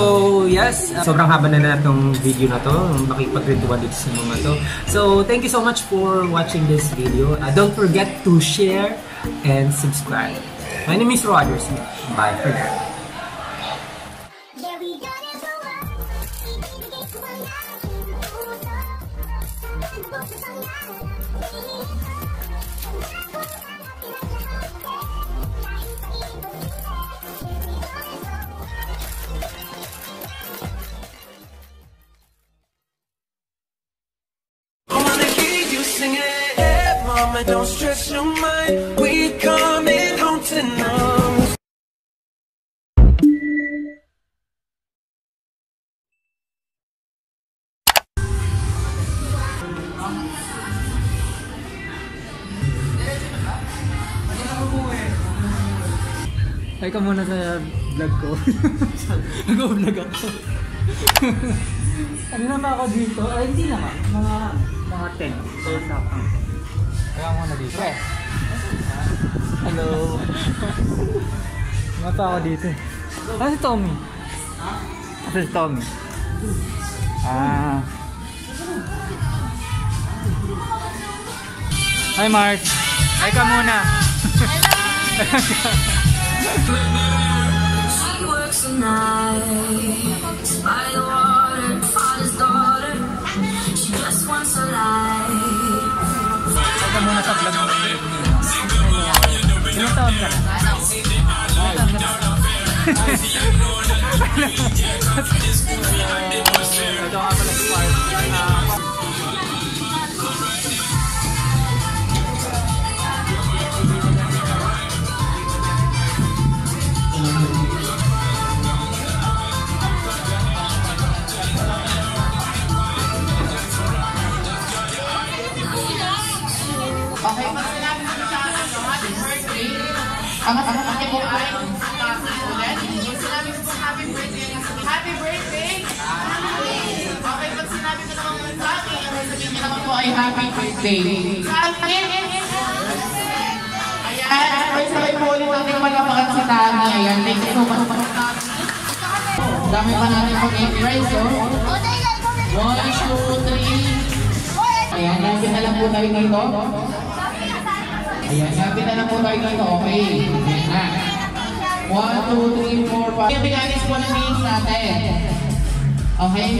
yes, uh, sobrang haba na na itong video na to, makipagkwentuhan dito sa mga to. So thank you so much for watching this video. Uh, don't forget to share and subscribe. My name is Roger Smith. Bye for now. Don't stress your mind. We coming home tonight. Ay sa vlog ko. Nag-vlog ako. ano na ba ako dito? Ay, hindi na ka. Mga, mga 10. So, sakang. Kaya ako na dito. Hello. Mga pa ako dito. Ah, si Tommy. Ah, si Tommy. Ah. Hi, Mark. Hi ka muna. Hello. She works the night by the water, father's daughter. She just wants a life. Na? Ito nga pala si Park. Ang ang ang mo ay ulit. Pag sinabi mo po happy birthday, happy birthday. Okay, pag sinabi ko naman sa akin, ang sabihin niya naman po ay happy birthday. Sa akin, Ayan, sabay sabay po ulit natin malapakan si Tani. Ayan, thank you so much. Dami pa natin pag i-prize, oh. One, two, three. Ayan, lapit na lang po tayo dito. Ayan, lapit na lang po tayo dito. Okay. Ayan na. One, two, three, four, five. Ibiganis po ng names natin. Okay?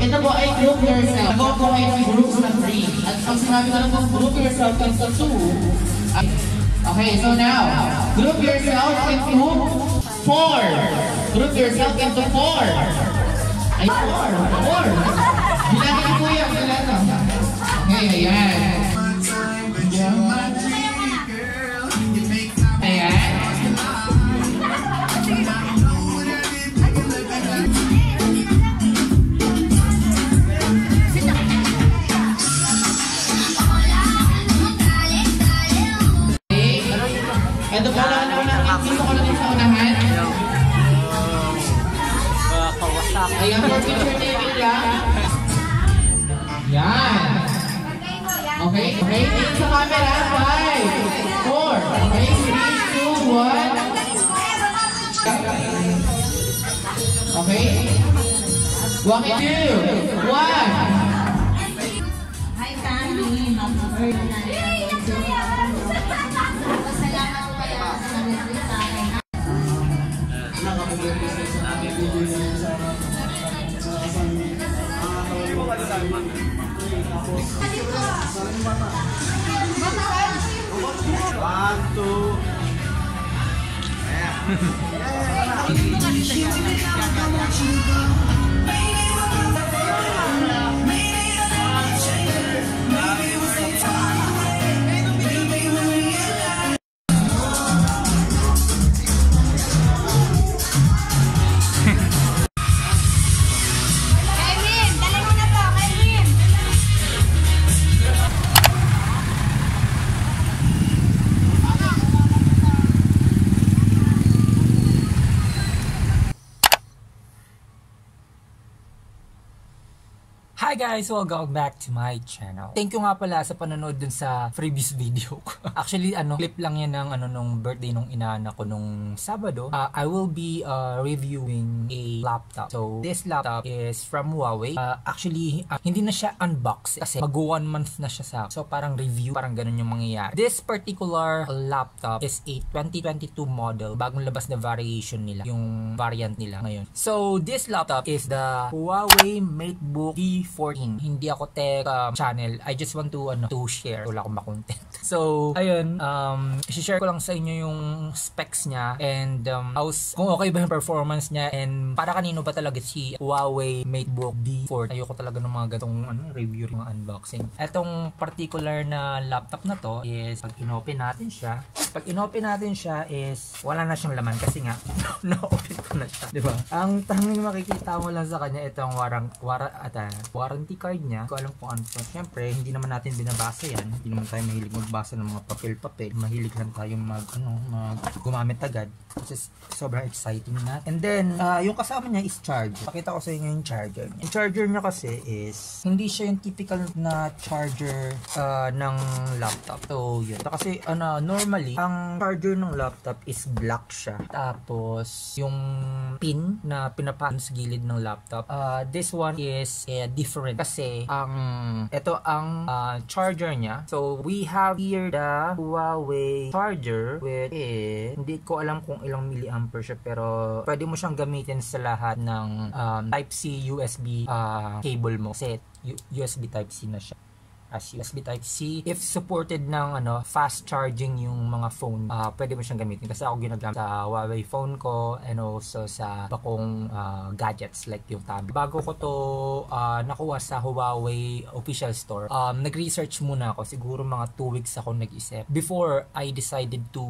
Ito po ay group yourself. Ako po ay may groups na three. At pag sinabi ko lang group yourself into two. Okay, so now, group yourself into four. Group yourself into four. Ay, four. Four. Bilangin niyo po yan. Bilangin. Okay, ayan. Ayan. Picture. Yan. Okay, okay. Tingin sa camera. Five, four, okay, three, two, one. Okay. One, two, one. One, two. guys! Welcome back to my channel. Thank you nga pala sa panonood dun sa previous video ko. Actually, ano, clip lang yan ng ano, nung birthday nung inaanak ko nung Sabado. Uh, I will be uh, reviewing a laptop. So, this laptop is from Huawei. Uh, actually, uh, hindi na siya unbox kasi mag one month na siya sa So, parang review, parang ganun yung mangyayari. This particular laptop is a 2022 model. Bagong labas na variation nila. Yung variant nila ngayon. So, this laptop is the Huawei MateBook D14. Hindi ako tech um, channel. I just want to ano to share. Wala akong makontent. So, ayun, um, i-share ko lang sa inyo yung specs niya and um, how's, kung okay ba yung performance niya and para kanino ba talaga si Huawei MateBook D4. Ayoko talaga ng mga gatong ano, review, mga unboxing. Etong particular na laptop na to is pag inopen natin siya, pag inopen natin siya is wala na siyang laman kasi nga na-open ko na siya. Di ba? Ang tanging makikita mo lang sa kanya itong warang, wara, at, ah, warranty card niya. Ko alam kung ano. Siyempre, hindi naman natin binabasa yan. Hindi naman tayo mahilig magbasa ng mga papel-papel. Mahilig lang tayo mag, ano, mag gumamit agad. Kasi sobrang exciting na. And then, ah, yung kasama niya is charger. Pakita ko sa inyo yung charger niya. Yung charger niya kasi is, hindi siya yung typical na charger ah, ng laptop. So, yun. Kasi, ano, normally, ang charger ng laptop is black siya. Tapos, yung pin na pinapaan sa gilid ng laptop, uh, this one is uh, different kasi ang ito ang uh, charger niya. So, we have here the Huawei charger with is, hindi ko alam kung ilang milliampere siya pero pwede mo siyang gamitin sa lahat ng um, Type-C USB uh, cable mo. U- USB Type-C na siya as USB Type-C. If supported ng ano fast charging yung mga phone, uh, pwede mo siyang gamitin. Kasi ako ginagamit sa Huawei phone ko and also sa bakong uh, gadgets like yung tablet. Bago ko to uh, nakuha sa Huawei official store, um, nag-research muna ako. Siguro mga 2 weeks ako nag-isip. Before I decided to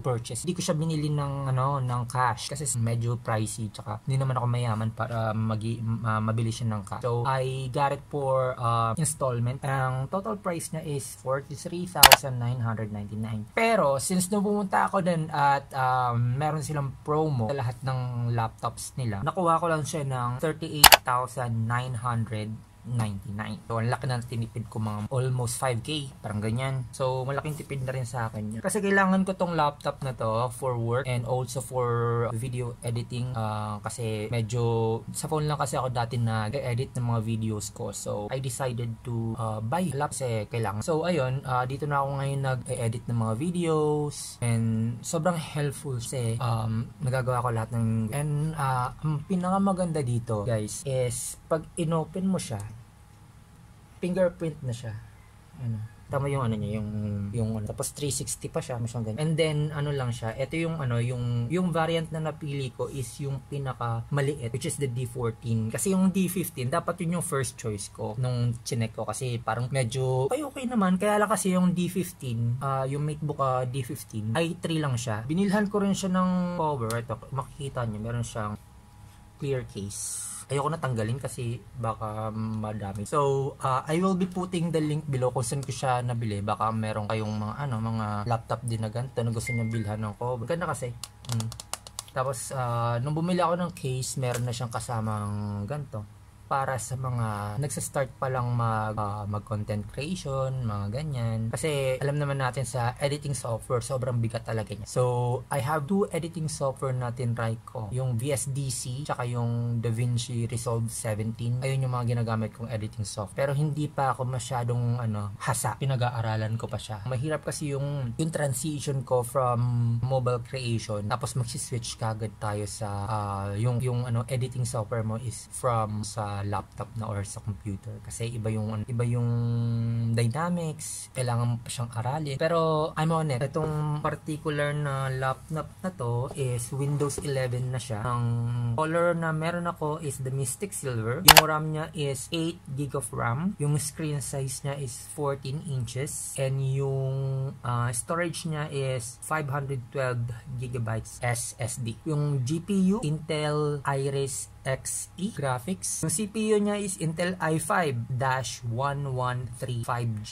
purchase, hindi ko siya binili ng ano ng cash kasi medyo pricey tsaka hindi naman ako mayaman para magi, uh, mabili siya ng cash. So I got it for uh, installment. Ang total price niya is 43,999. Pero, since nung pumunta ako dun at um, meron silang promo sa lahat ng laptops nila, nakuha ko lang siya ng 38,900 99. So, ang laki ng tinipid ko mga almost 5K. Parang ganyan. So, malaking tipid na rin sa akin yun. Kasi kailangan ko tong laptop na to for work and also for video editing. Uh, kasi medyo sa phone lang kasi ako dati nag-edit ng mga videos ko. So, I decided to uh, buy laptop kasi kailangan. So, ayun. Uh, dito na ako ngayon nag-edit ng mga videos and sobrang helpful kasi um, nagagawa ko lahat ng and uh, ang pinakamaganda dito guys is pag inopen mo siya fingerprint na siya. Ano, tama yung ano niya, yung yung ano, tapos 360 pa siya, masyang ganyan. And then ano lang siya, ito yung ano, yung yung variant na napili ko is yung pinaka maliit which is the D14. Kasi yung D15 dapat yun yung first choice ko nung chinek ko kasi parang medyo okay okay naman. Kaya lang kasi yung D15, uh, yung MateBook uh, D15, i3 lang siya. Binilhan ko rin siya ng cover. Ito, makikita niyo, meron siyang clear case ayoko na tanggalin kasi baka madami. So, uh, I will be putting the link below kung saan ko siya nabili. Baka meron kayong mga ano, mga laptop din na ganito na gusto niyo bilhan cover. Ganda kasi. Hmm. Tapos, uh, nung bumili ako ng case, meron na siyang kasamang ganito para sa mga nagsa-start pa lang mag, uh, mag-content creation, mga ganyan. Kasi alam naman natin sa editing software, sobrang bigat talaga niya. So, I have two editing software natin right ko. Yung VSDC, tsaka yung DaVinci Resolve 17. Ayun yung mga ginagamit kong editing software. Pero hindi pa ako masyadong ano, hasa. Pinag-aaralan ko pa siya. Mahirap kasi yung, yung transition ko from mobile creation, tapos magsiswitch kagad tayo sa uh, yung, yung ano, editing software mo is from sa laptop na or sa computer. Kasi iba yung iba yung dynamics kailangan mo pa siyang aralin. Pero I'm on it itong particular na laptop na to is Windows 11 na siya. Ang color na meron ako is the Mystic Silver. Yung RAM niya is 8 gig of RAM. Yung screen size niya is 14 inches. And yung uh, storage niya is 512 gigabytes SSD yung GPU Intel Iris Xe graphics. Yung CPU niya is Intel i5-1135G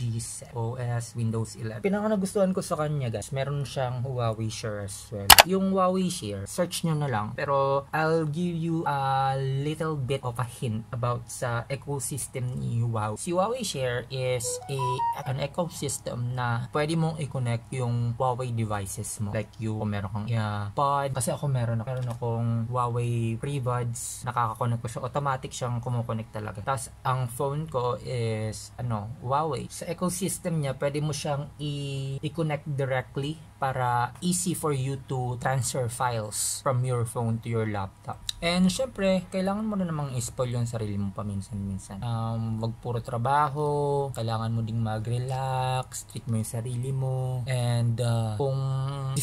OS Windows 11. Pinaka nagustuhan ko sa kanya guys, meron siyang Huawei Share as well. Yung Huawei Share, search nyo na lang. Pero I'll give you a little bit of a hint about sa ecosystem ni Huawei. Si Huawei Share is a an ecosystem na pwede mong i-connect yung Huawei devices mo. Like you, kung meron kang yeah, pod. Kasi ako meron, meron akong Huawei FreeBuds nakaka-connect ko siya. Automatic siyang kumukonect talaga. Tapos, ang phone ko is, ano, Huawei. Sa ecosystem niya, pwede mo siyang i-connect directly para easy for you to transfer files from your phone to your laptop. And syempre, kailangan mo na namang i-spoil yung sarili mo paminsan-minsan. Um, wag puro trabaho, kailangan mo ding mag-relax, treat mo yung sarili mo, and uh, kung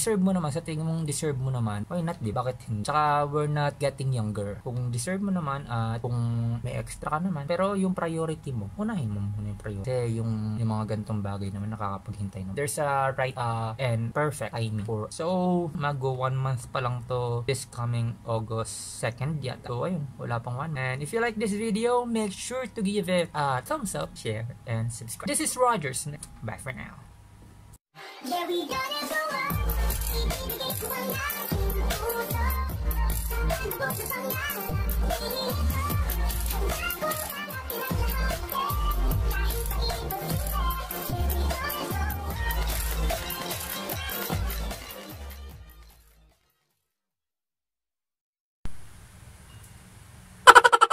deserve mo naman, sa tingin mong deserve mo naman, why not, di? Bakit hindi? Tsaka, we're not getting younger. Kung deserve mo naman, at kung may extra ka naman, pero yung priority mo, unahin mo muna yung priority. Kasi yung, yung mga gantong bagay naman nakakapaghintay naman. There's a right uh, and perfect timing for. So, mag-go one month pa lang to this coming August 2nd yata. So, ayun, wala pang one. And if you like this video, make sure to give it a thumbs up, share, and subscribe. This is Rogers. Bye for now. Yeah, we gonna go up.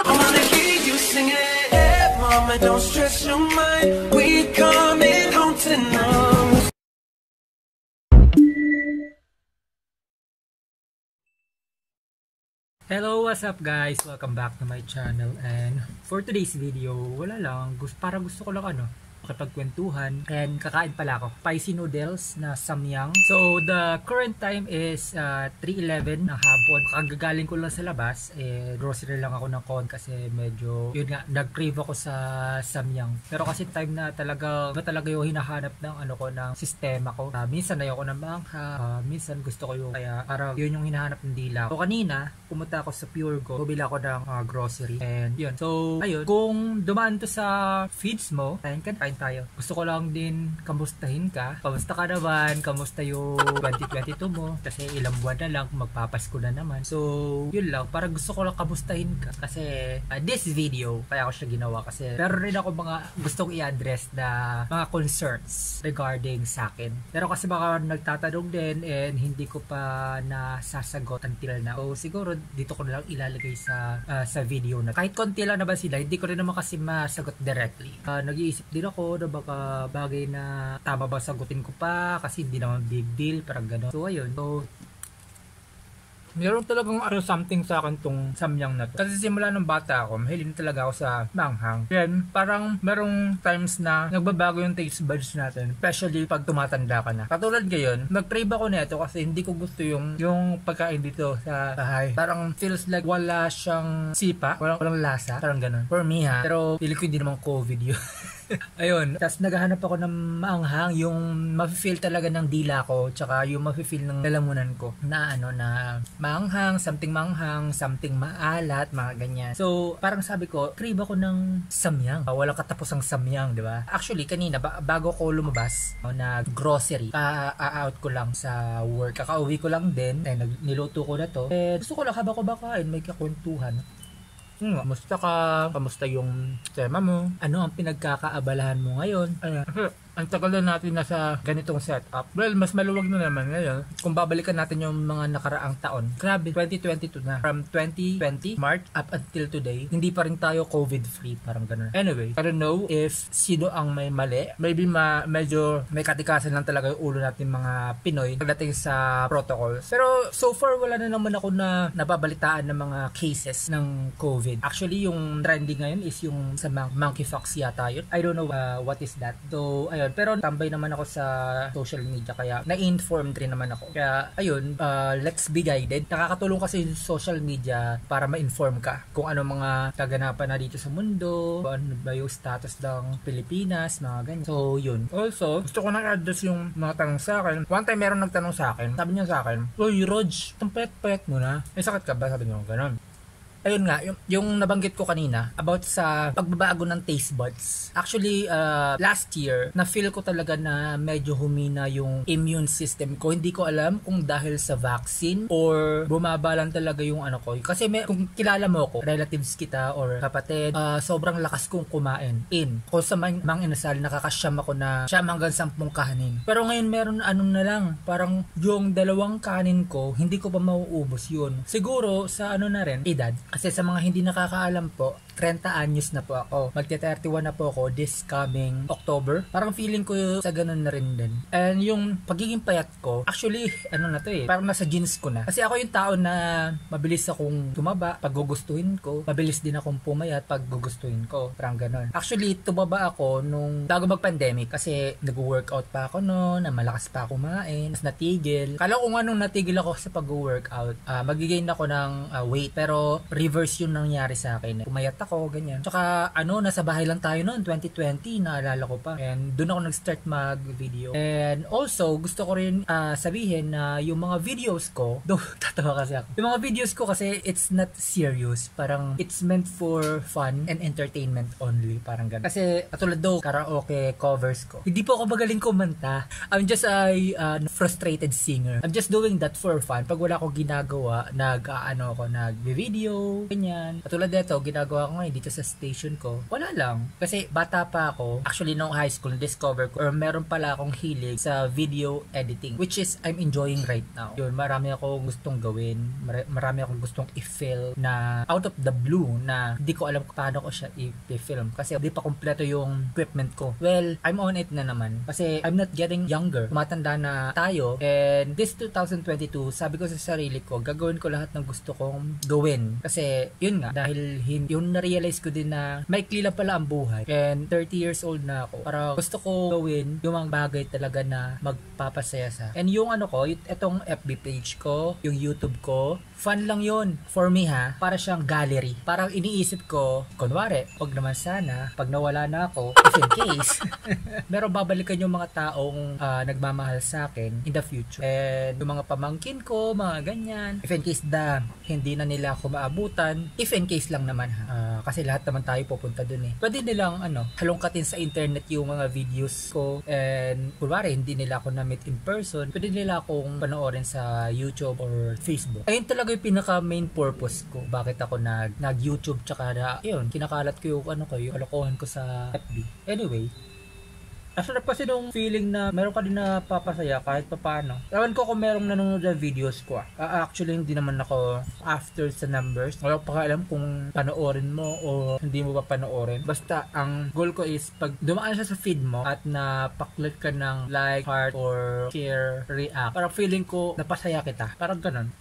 I wanna hear you singing it. Mama, don't stress your mind. We come. Hello, what's up guys? Welcome back to my channel and for today's video, wala lang, gusto, para gusto ko lang ano, makipagkwentuhan and kakain pala ako. Spicy noodles na samyang. So, the current time is uh, 3.11 ng hapon. Kagagaling ko lang sa labas, eh, grocery lang ako ng kon kasi medyo, yun nga, nag-crave ako sa samyang. Pero kasi time na talaga, ba talaga yung hinahanap ng ano ko, ng sistema ko. Uh, minsan ayoko ng mangha, uh, minsan gusto ko yung, kaya para yun yung hinahanap ng dila. So, kanina, pumunta ako sa Pure Go, bumili ako ng uh, grocery. And yun. So, ayun. Kung dumaan to sa feeds mo, kain ka, tayo. Gusto ko lang din kamustahin ka. Kamusta ka naman? Kamusta yung 2022 mo? Kasi ilang buwan na lang, magpapasko na naman. So, yun lang. Para gusto ko lang kamustahin ka. Kasi uh, this video, kaya ako siya ginawa. Kasi meron rin ako mga gustong i-address na mga concerns regarding sa akin. Pero kasi baka nagtatanong din and hindi ko pa nasasagot until na. So, siguro dito ko na lang ilalagay sa uh, sa video na. Kahit konti lang naman sila, hindi ko rin naman kasi masagot directly. Uh, nag-iisip din ako na baka bagay na tama ba sagutin ko pa kasi hindi naman big deal, parang gano'n. So, ayun. So, meron talagang ano something sa akin tong samyang na to. Kasi simula nung bata ako, mahilig talaga ako sa manghang. Then, parang merong times na nagbabago yung taste buds natin. Especially pag tumatanda ka na. Katulad ngayon, nag-crave ako nito kasi hindi ko gusto yung yung pagkain dito sa bahay. Parang feels like wala siyang sipa, walang, walang lasa, parang ganun. For me ha, pero feel ko hindi naman COVID yun. Ayun. Tapos naghahanap ako ng maanghang, yung mafe-feel talaga ng dila ko, tsaka yung mafe-feel ng lalamunan ko na ano na maanghang, something maanghang, something maalat, mga ganyan. So, parang sabi ko, crave ako ng samyang. Uh, walang katapusang samyang, di ba? Actually, kanina, ba- bago ko lumabas, uh, na grocery, pa-out ko lang sa work. Kakauwi ko lang din, eh, niluto ko na to. Eh, gusto ko lang habang ko bakain, may kakwentuhan. Hmm, kamusta ka? Kamusta yung tema mo? Ano ang pinagkakaabalahan mo ngayon? Ayan. Ang tagal na natin nasa ganitong setup. Well, mas maluwag na naman ngayon. Kung babalikan natin yung mga nakaraang taon, grabe, 2022 na. From 2020, March, up until today, hindi pa rin tayo COVID-free. Parang ganun. Anyway, I don't know if sino ang may mali. Maybe ma medyo may katikasan lang talaga yung ulo natin mga Pinoy pagdating sa protocols. Pero so far, wala na naman ako na nababalitaan ng mga cases ng COVID. Actually, yung trending ngayon is yung sa monkeypox yata yun. I don't know uh, what is that. So, ayun, ayun. Pero tambay naman ako sa social media kaya na-informed rin naman ako. Kaya ayun, uh, let's be guided. Nakakatulong kasi yung social media para ma-inform ka kung ano mga kaganapan na dito sa mundo, ano ba yung status ng Pilipinas, mga ganyan. So yun. Also, gusto ko na address yung mga tanong sa akin. One time meron nagtanong sa akin, sabi niya sa akin, Uy, Rog, itong pet-pet mo na. May sakit ka ba? Sabi niya, ganun ayun nga, yung, yung nabanggit ko kanina about sa pagbabago ng taste buds. Actually, uh, last year, na-feel ko talaga na medyo humina yung immune system ko. Hindi ko alam kung dahil sa vaccine or bumaba lang talaga yung ano ko. Kasi may, kung kilala mo ko, relatives kita or kapatid, uh, sobrang lakas kong kumain. In. Kung sa mang, mang inasal, nakakasyam ako na siyam hanggang sampung kanin. Pero ngayon meron ano na lang, parang yung dalawang kanin ko, hindi ko pa mauubos yun. Siguro sa ano na rin, edad kasi sa mga hindi nakakaalam po, 30 anyos na po ako. Magte-31 na po ako this coming October. Parang feeling ko sa ganun na rin din. And yung pagiging payat ko, actually, ano na to eh, parang nasa jeans ko na. Kasi ako yung tao na mabilis akong tumaba pag gugustuhin ko. Mabilis din akong pumayat pag gugustuhin ko. Parang ganun. Actually, tumaba ako nung bago mag-pandemic kasi nag-workout pa ako noon, na malakas pa kumain, mas natigil. Kala ko nga nung natigil ako sa pag-workout, uh, magigain ako ng uh, weight. Pero reverse yung nangyari sa akin. Pumayat ako ako, ganyan. Tsaka, ano, nasa bahay lang tayo noon, 2020, naalala ko pa. And doon ako nag-start mag-video. And also, gusto ko rin uh, sabihin na yung mga videos ko, do, tatawa kasi ako. Yung mga videos ko kasi, it's not serious. Parang, it's meant for fun and entertainment only. Parang ganun. Kasi, katulad do, karaoke covers ko. Hindi po ako magaling kumanta. I'm just a uh, frustrated singer. I'm just doing that for fun. Pag wala akong ginagawa, nag, uh, ako, nag-video, ganyan. Katulad nito, ginagawa ko ngayon dito sa station ko, wala lang. Kasi bata pa ako, actually nung high school, discover ko, or meron pala akong hilig sa video editing, which is I'm enjoying right now. Yun, marami akong gustong gawin, mar- marami akong gustong i-film na out of the blue na hindi ko alam paano ko siya i-film kasi hindi pa kompleto yung equipment ko. Well, I'm on it na naman kasi I'm not getting younger. Tumatanda na tayo and this 2022, sabi ko sa sarili ko, gagawin ko lahat ng gusto kong gawin. Kasi yun nga, dahil yun na-realize ko din na maikli lang pala ang buhay and 30 years old na ako. Para gusto ko gawin yung mga bagay talaga na magpapasaya sa. And yung ano ko, it- itong FB page ko, yung YouTube ko, fun lang yun for me ha. Para siyang gallery. Parang iniisip ko, kunwari, wag naman sana, pag nawala na ako, if in case, meron babalikan yung mga taong ah, nagmamahal sa akin in the future. And yung mga pamangkin ko, mga ganyan, if in case da, hindi na nila ako maabutan, if in case lang naman ha. Ah, kasi lahat naman tayo pupunta dun eh. Pwede nilang ano, halongkatin sa internet yung mga videos ko and kunwari hindi nila ako na-meet in person, pwede nila akong panoorin sa YouTube or Facebook. Ayun talaga yung pinaka main purpose ko. Bakit ako nag nag YouTube tsaka na yun, kinakalat ko yung ano ko, yung kalokohan ko sa FB. Anyway, Asarap kasi nung feeling na meron ka din na papasaya kahit pa paano. Ewan ko kung merong nanonood ng videos ko ah. Ah, actually, hindi naman ako after sa numbers. Wala pa alam kung panoorin mo o hindi mo pa panoorin. Basta, ang goal ko is pag dumaan siya sa feed mo at napaklik ka ng like, heart, or share, react. Parang feeling ko napasaya kita. Parang ganun.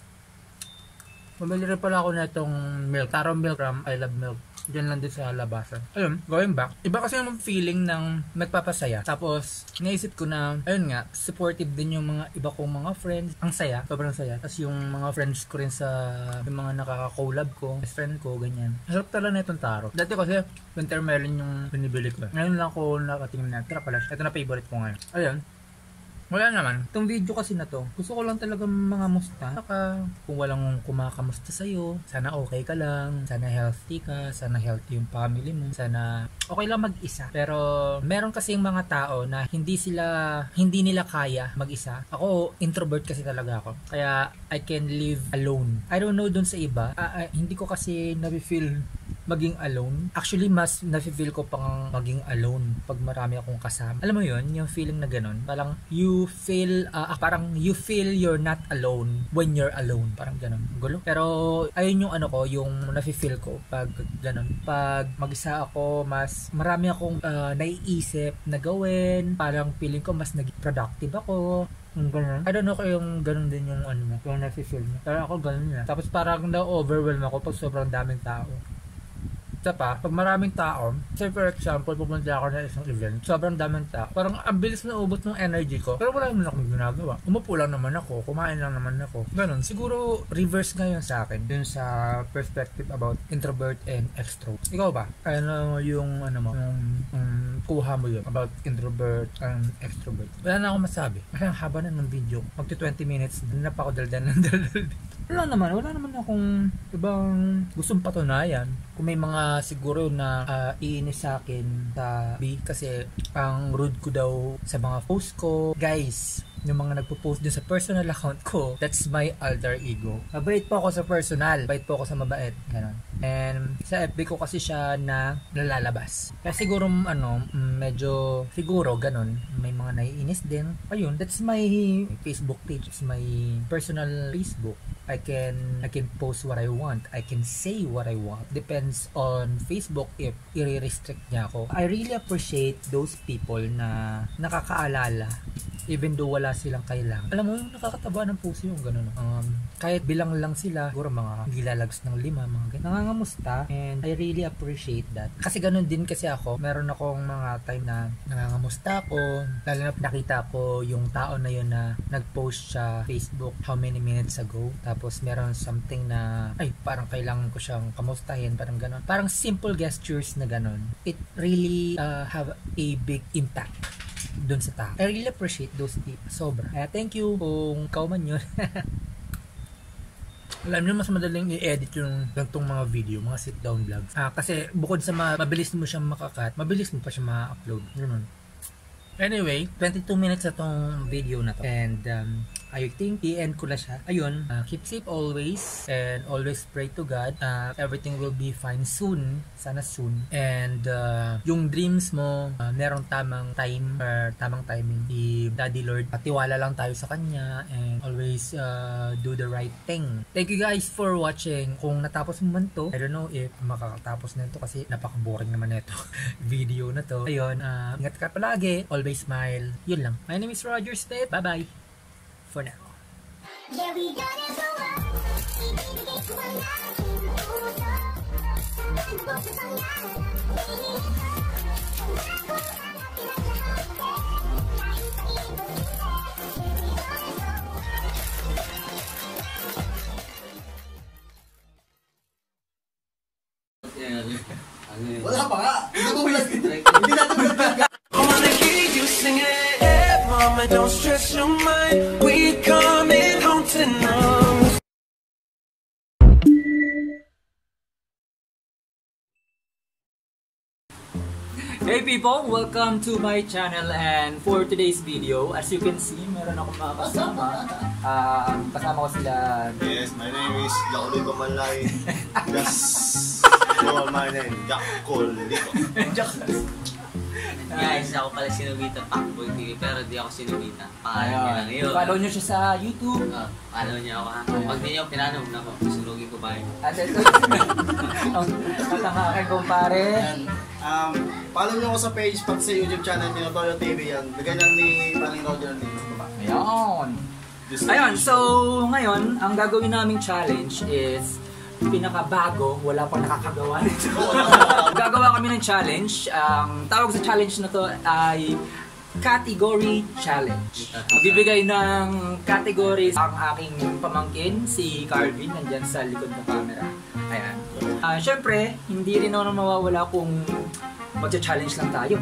Bumili rin pala ako na itong milk. Taro milk from I Love Milk. Diyan lang din sa labasan. Ayun, going back. Iba kasi yung feeling ng nagpapasaya. Tapos, naisip ko na, ayun nga, supportive din yung mga iba kong mga friends. Ang saya, sobrang saya. Tapos yung mga friends ko rin sa, yung mga nakaka-collab ko, best friend ko, ganyan. Masarap talaga na itong taro. Dati kasi, winter melon yung binibili ko. Ngayon lang ko nakatingin na, tara pala, ito na favorite ko ngayon. Ayun, wala naman. Itong video kasi na to, gusto ko lang talaga mga musta. Saka, kung walang kumakamusta sa'yo, sana okay ka lang, sana healthy ka, sana healthy yung family mo, sana okay lang mag-isa. Pero, meron kasi yung mga tao na hindi sila, hindi nila kaya mag-isa. Ako, introvert kasi talaga ako. Kaya, I can live alone. I don't know dun sa iba. Ah, ah, hindi ko kasi nafe-feel maging alone. Actually, mas nafe-feel ko pang maging alone pag marami akong kasama. Alam mo yun, yung feeling na ganun. Parang you feel, ah, parang you feel you're not alone when you're alone. Parang ganun. Gulo. Pero, ayun yung ano ko, yung nafe-feel ko pag ganun. Pag mag-isa ako, mas marami akong ah, naiisip na gawin. Parang feeling ko mas naging productive ako. Ganun. I don't know kung yung ganun din yung ano mo, yung nafe-feel mo. Pero ako ganun na. Tapos parang na-overwhelm ako pag sobrang daming tao. Isa pa, pag maraming tao, say for example, pupunta ako na isang event, sobrang daming tao, parang ang bilis na ubos ng energy ko, pero wala naman akong ginagawa. Umupo lang naman ako, kumain lang naman ako. Ganon, siguro reverse ngayon sa akin, dun sa perspective about introvert and extrovert. Ikaw ba? Ano yung, ano mo, yung, yung kuha mo yun about introvert and extrovert? Wala na akong masabi. Kasi ang haba na ng video. Magti 20 minutes, din na pa ako daldan ng daldan. Wala naman, wala naman akong ibang gustong patunayan. Kung may mga siguro na ah, iinis sa akin sa B kasi ang rude ko daw sa mga post ko. Guys, yung mga nagpo-post din sa personal account ko, that's my alter ego. Mabait po ako sa personal, mabait po ako sa mabait, ganon. And sa FB ko kasi siya na nalalabas. Kaya siguro ano, mm, medyo siguro ganon, may mga naiinis din. Ayun, that's my Facebook page, it's my personal Facebook. I can I can post what I want. I can say what I want. Depends on Facebook if i-restrict niya ako. I really appreciate those people na nakakaalala even though wala silang kailangan. Alam mo, nakakataba ng puso yung gano'n. Um, kahit bilang lang sila, siguro mga hindi lalags ng lima, mga ganun. Nangangamusta and I really appreciate that. Kasi ganun din kasi ako. Meron akong mga time na nangangamusta ako. Lalo na nakita ko yung tao na yun na nag-post sa Facebook how many minutes ago. Tapos meron something na, ay, parang kailangan ko siyang kamustahin, parang gano'n. Parang simple gestures na gano'n. It really uh, have a big impact dun sa tao. I really appreciate those people. Sobra. Kaya thank you kung ikaw man yun. Alam niyo, mas madaling i-edit yung gantong mga video, mga sit-down vlogs. Ah, kasi bukod sa ma- mabilis mo siyang makakat, mabilis mo pa siya ma-upload. Ganun. Anyway, 22 minutes na tong video na to. And um, I think i-end ko na siya. Ayun, uh, keep safe always and always pray to God. Uh, everything will be fine soon. Sana soon. And uh, yung dreams mo, uh, merong tamang time or tamang timing. I Daddy Lord, patiwala lang tayo sa Kanya and always uh, do the right thing. Thank you guys for watching. Kung natapos mo man to, I don't know if makakatapos na ito kasi napaka-boring naman ito video na to. Ayun, uh, ingat ka palagi. Always smile. Yun lang. My name is Roger Smith. Bye-bye. For now. Yeah, we gonna go up. Wala pa nga. Hindi natin I wanna hear you singing it. Hey, mama, don't stress your mind. People! Welcome to my channel and for today's video, as you can see, meron akong mga kasama. Ah, kasama ko sila Yes, my name is Jacoli Bamalay. Yes. Call my name, Jack Colito. Guys, ako pala si Nobita Pacboy TV, pero di ako si Nobita. Pangalan niya lang yun. Follow nyo siya sa YouTube. Ah, follow niya ako ha. Pag di niyo pinanom na ako, susunugin ko ba yun? At ito, ang aking kumpare. Um, follow nyo ako sa page pati sa YouTube channel ni Notoyo TV yan. Lagay lang ni Paring Roger ni baba. Ayun. So ngayon, ang gagawin naming challenge is pinakabago, wala pang nakakagawa nito. Gagawa kami ng challenge. Ang tawag sa challenge na to ay category challenge. Magbibigay ng categories ang aking pamangkin, si Carvin, nandyan sa likod ng camera. Ayan. Ah, Siyempre, hindi rin ako mawawala kung magcha-challenge lang tayo.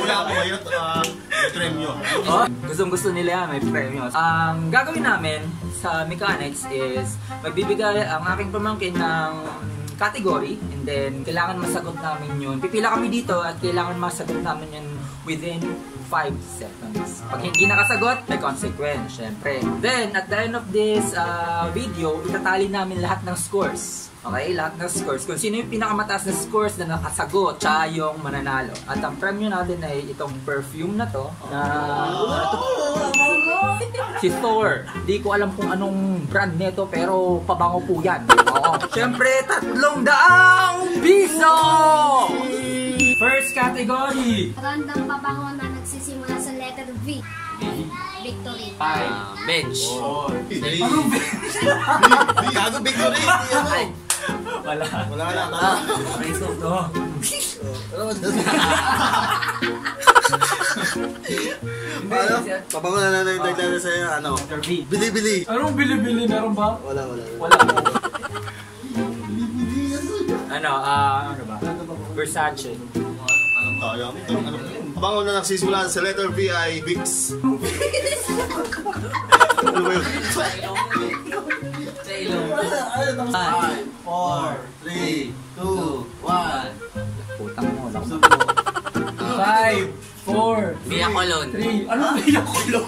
Mula ngayon, uh, premyo. Oh, gustong gusto nila yan, may premyo. Ang gagawin namin sa mechanics is magbibigay ang aking pamangkin ng category and then kailangan masagot namin yun. Pipila kami dito at kailangan masagot namin yun within 5 seconds. Pag hindi nakasagot, may consequence, syempre. Then, at the end of this uh, video, itatali namin lahat ng scores. Okay, lahat ng scores. Kung sino yung pinakamataas na scores na nakasagot, siya yung mananalo. At ang premyo natin ay itong perfume na to, na ano to? si Thor. Di ko alam kung anong brand nito, pero pabango po yan. Oo. Siyempre, tatlong daang piso! First category. Random pabango na nagsisimula sa letter V. Victory. Five. bench. Anong bench? Gago victory. Hindi ano. Wala. Wala na. Wala. Race of to. Ano? Pabango na na yung dagdag sa'yo. Ano? Bili-bili. Anong bili-bili? Meron ba? Wala, wala. Wala. ano, ah, ano ba? Versace. Tayo. Ano? Bango na nagsisimula sa letter V ay Vicks. Ano ba yun? Five, four, three, two, one. Putang mo, lang. Five, four, Mia Colon. three. Anong biyak ko lang?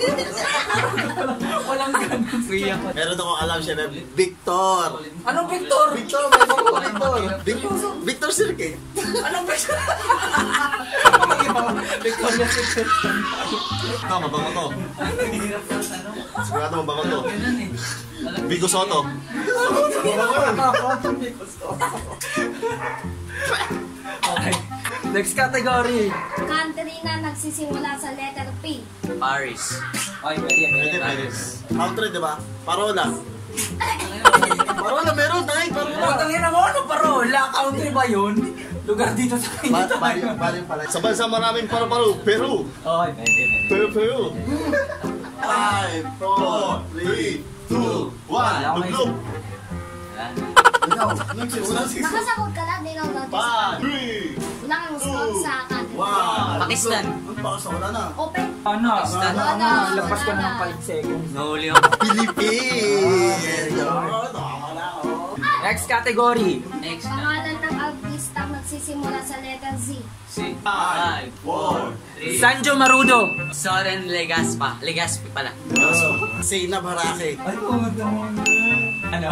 Walang ganun. Biyak ko. Meron akong alam siya na Victor. Anong Victor? Victor, may mga Victor. Victor, Victor Circuit. Anong Victor? Victoria's Secret. Ito, mabango to. Sigurado mabango to. Vico Soto. Okay. Next category. Country na nagsisimula sa letter P. Paris. Ay, pwede, pwede. Paris. Country, di ba? Parola. Parola meron, tayo. Parola. Putang ina mo, ano parola? Country ba yun? Lugar dito sa Ba- Pinito. Bali, bali pala. Sa bansa maraming paru-paro. Peru. Okay, pwede, pwede. Peru, Peru. Five, four, Three, two, one. Luglog. Ikaw. Nakasagot ka lang, di na. Five, three, Wala kang score sa country. One. Pakistan. Ang na. Open. Ano? Pakistan. Ano? Ano? Ko na ng 5 seconds. Nahuli ako. Philippines. Tama na ako. Next category. Next na. Pangalan nagsisimula sa letter Z? Si Five, four, three. Sanjo Marudo. Soren Legaspa. Legaspi pala. Sina Barake. Ay, pumunta mo. Ano?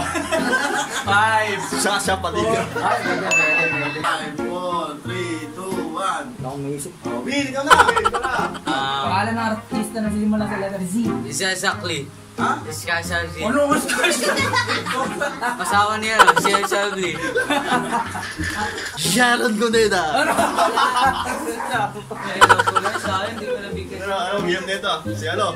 Five. Sasha Padilla. Ay, pwede, pwede, pwede. Five, four, three, two, one. Wala akong maisip. Oh, Bin, ikaw na. Bin, ikaw na. Um, Pangalan ng artista na sisimula sa letter Z. exactly. Ha? Exactly. Ano mas question? Pasawa niya, siya exactly. Sharon Cuneta. Ano? Ayun, kulay sa akin, hindi ko nabigyan. Ano, anong game nito? Si ano?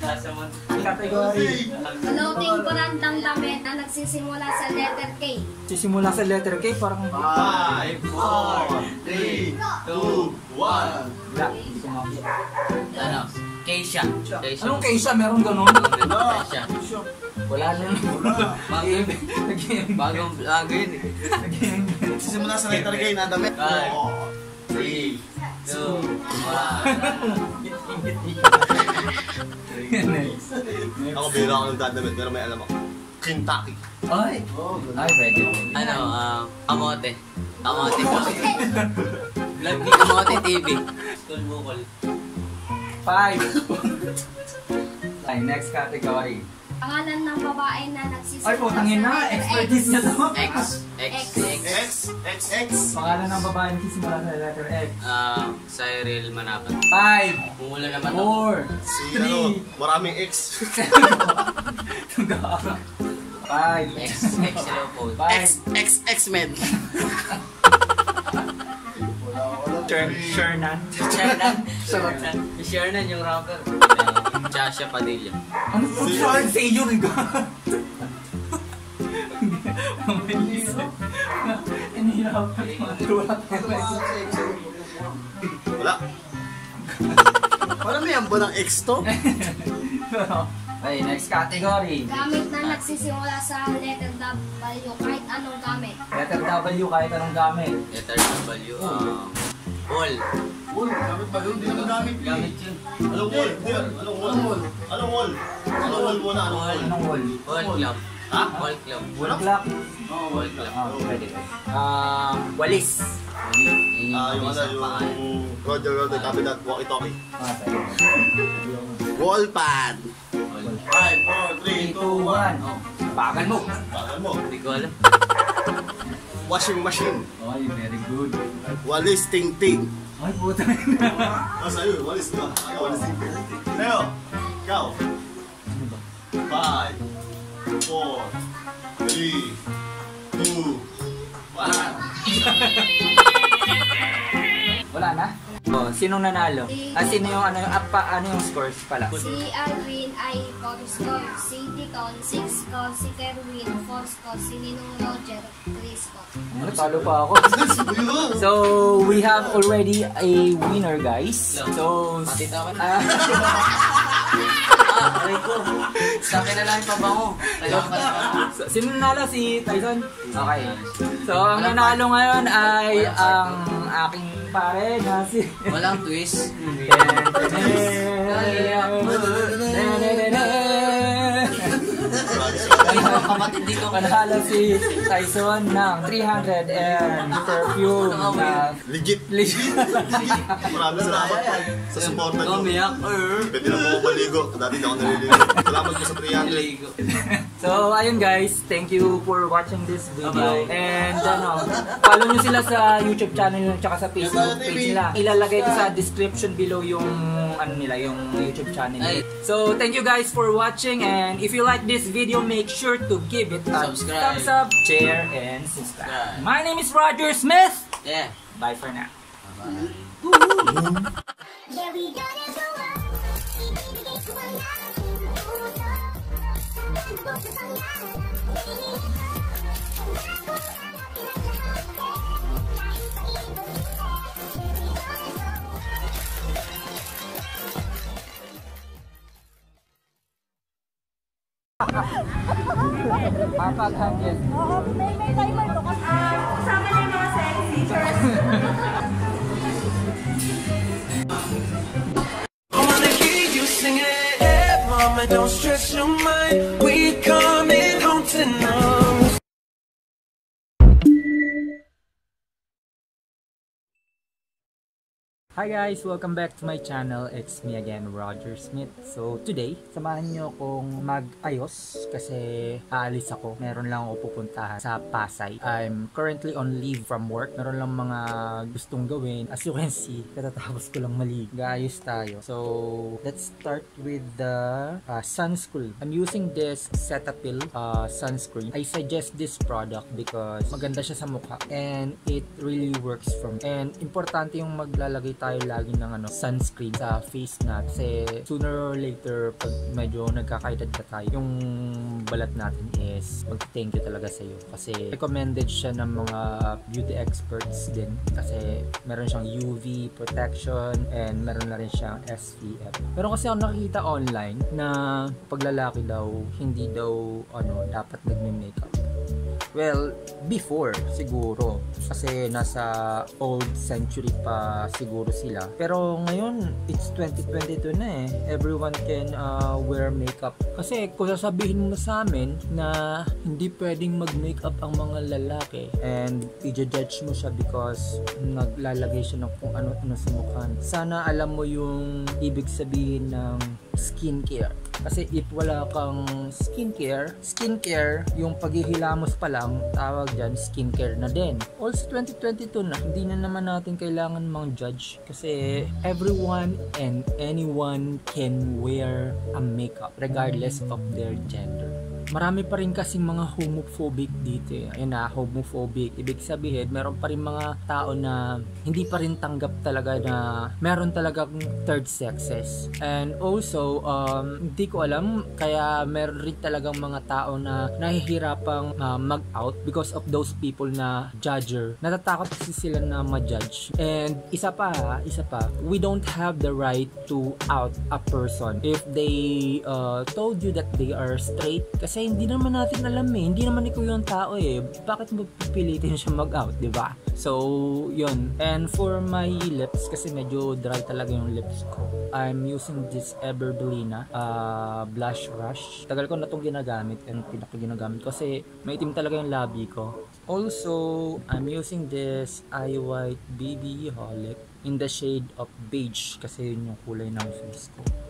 Nasa mo. Category. Floating kurantang damit na nagsisimula sa letter K. Sisimula sa letter K, parang... Five, four, three, two, one. Wala, hindi ko makakita. Ano? Keisha. Keisha. Anong Keisha? Meron ganun? Keisha. Wala na. Bagong, bagong vlog yun eh. Sisimula sa letter K na damit. Five, Three. two, one. Ako bira ako ng dadamit pero may alam ako. Kentucky. Ay. Ay, pwede. Ano, um, Kamote. Kamote. Vlog ni Kamote TV. Bukol. Five. Ay, next category. Pangalan ng babae na nagsisimula Ay, putangin na. Expertise niya to. X. X. X. X, X, X. Pangalan ng babae na sisimula sa letter X. Um, Cyril Manapan. Five. Mumula naman ako. Four. Si ano, Three. maraming X. Five. X. X. Leopold. Five. X, X-Men. Shernan. Shernan. Shernan. Si Shernan yung rapper. Chasha Padilla. Ano po siya? Sa iyo rin ka. Wala Wala. Parang may ambo ng X to. Ay, next category. Gamit na nagsisimula sa letter W kahit anong gamit. Letter W kahit anong gamit. Letter W. Um, Wall. Uy, gamit ba yun? Hindi naman gamit. Gamit yun. Anong wall? Dear, Anong wall? Anong wall? Anong wall muna? Anong wall? Anong wall? Wall club. Ha? Wall club. Wall clock? Oo, wall club. Ah, pwede. Um, walis. Yun Ah, yung ano, yung Roger Roger copy that walkie-talkie. Ah, pwede. Wall pad. Five, four, three, two, one. Bagal mo. Bagal mo. Hindi ko alam. Washing machine. Ay, very good. Walis ting ting. Ay, puta. Ah, sa'yo, walis ka. Ikaw, walis ting ting. Leo, ikaw. Five, four, three, two, one. Wala na? Oh, sinong nanalo? Ah, sino yung ano yung apa, ano yung scores pala? Si Alvin ay 4 score, si Titon 6 score, si Kerwin 4 score, si Ninong Roger 3 score. Ano, talo pa ako. so, we have already a winner, guys. So, ah, Ah, aray ko. Sa akin na lang yung pabango. so, sino nanalo? Si Tyson? Okay. So, ang nanalo ngayon ay ang aking pare na si... Walang twist. Kapatid dito. Panalo si Tyson ng 300 and perfume na Legit. legit. Maraming salamat sa supporta nyo. Umiyak. Pwede na po maligo. Dati na ako naliligo. Salamat po sa 300. Naligo. So, ayun guys, thank you for watching this video. Bye-bye. And ano, follow nyo sila sa YouTube channel nila tsaka sa Facebook page nila. Ilalagay ko sa description below yung ano nila, yung YouTube channel nila. So, thank you guys for watching and if you like this video, make sure to give it a Subscribe. thumbs up, share, and subscribe. Subscribe. My name is Roger Smith. Yeah. Bye for now. Yeah, we gonna go up. Ibibigay ko ang aking puso. Tagpo sa pangalan. Papag-hangin. Oo, may, may timer to kasi. Kasama na yung mga sexy features. I wanna hear you singing it. Hey, mama, don't stress your mind. We coming Hi guys! Welcome back to my channel. It's me again, Roger Smith. So today, samahan nyo akong mag-ayos kasi aalis ako. Meron lang ako pupuntahan sa Pasay. I'm currently on leave from work. Meron lang mga gustong gawin. As you can see, katatapos ko lang mali. Gaayos tayo. So let's start with the uh, sunscreen. I'm using this Cetaphil uh, sunscreen. I suggest this product because maganda siya sa mukha and it really works from and importante yung maglalagay tayo lagi ng ano sunscreen sa face natin. Kasi sooner or later pag medyo nagkakaedad na tayo yung balat natin is mag thank you talaga sa iyo kasi recommended siya ng mga beauty experts din. Kasi meron siyang UV protection and meron na rin siyang SPF pero kasi ako nakikita online na paglalaki daw hindi daw ano dapat nagme-makeup. Well, before siguro. Kasi nasa old century pa siguro sila. Pero ngayon, it's 2022 na eh. Everyone can uh, wear makeup. Kasi kung sasabihin mo sa amin na hindi pwedeng mag-makeup ang mga lalaki and i-judge mo siya because naglalagay siya ng kung ano-ano sa mukha. Sana alam mo yung ibig sabihin ng skincare. Kasi if wala kang skincare, skincare, yung paghihilamos pa lang, tawag dyan, skincare na din. Also, 2022 na, hindi na naman natin kailangan mang judge. Kasi everyone and anyone can wear a makeup regardless of their gender marami pa rin kasing mga homophobic dito eh. Ayun na, homophobic. Ibig sabihin, meron pa rin mga tao na hindi pa rin tanggap talaga na meron talagang third sexes. And also, um, hindi ko alam, kaya meron rin talagang mga tao na nahihirapang uh, mag-out because of those people na judger. Natatakot kasi sila na ma-judge. And isa pa, isa pa, we don't have the right to out a person if they uh, told you that they are straight kasi hindi naman natin alam eh. Hindi naman ikaw yung tao eh. Bakit mo pipilitin siya mag-out, di ba? So, yun. And for my lips, kasi medyo dry talaga yung lips ko. I'm using this Everbelina uh, Blush Rush. Tagal ko na itong ginagamit and pinaka ginagamit kasi may itim talaga yung labi ko. Also, I'm using this Eye White BB Holic in the shade of beige kasi yun yung kulay ng face ko.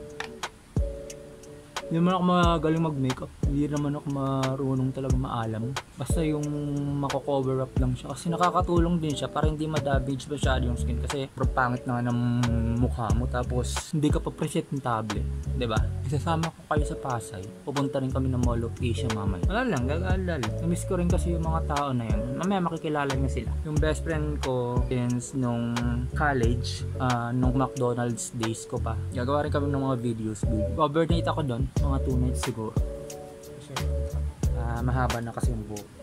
Hindi naman ako magaling mag-makeup. Hindi naman ako marunong talaga maalam. Basta yung mako-cover up lang siya. Kasi nakakatulong din siya para hindi ma-damage masyado yung skin. Kasi pangit na ng mukha mo. Tapos hindi ka pa presentable. ba? Diba? Isasama ko kayo sa Pasay. Pupunta rin kami ng Mall of Asia mamaya. Wala lang, gagalal. Namiss ko rin kasi yung mga tao na yun. Mamaya makikilala niya sila. Yung best friend ko since nung college, uh, nung McDonald's days ko pa. Gagawa rin kami ng mga videos. Overnight ako doon mga 2 nights siguro. Uh, mahaba na kasi yung buhok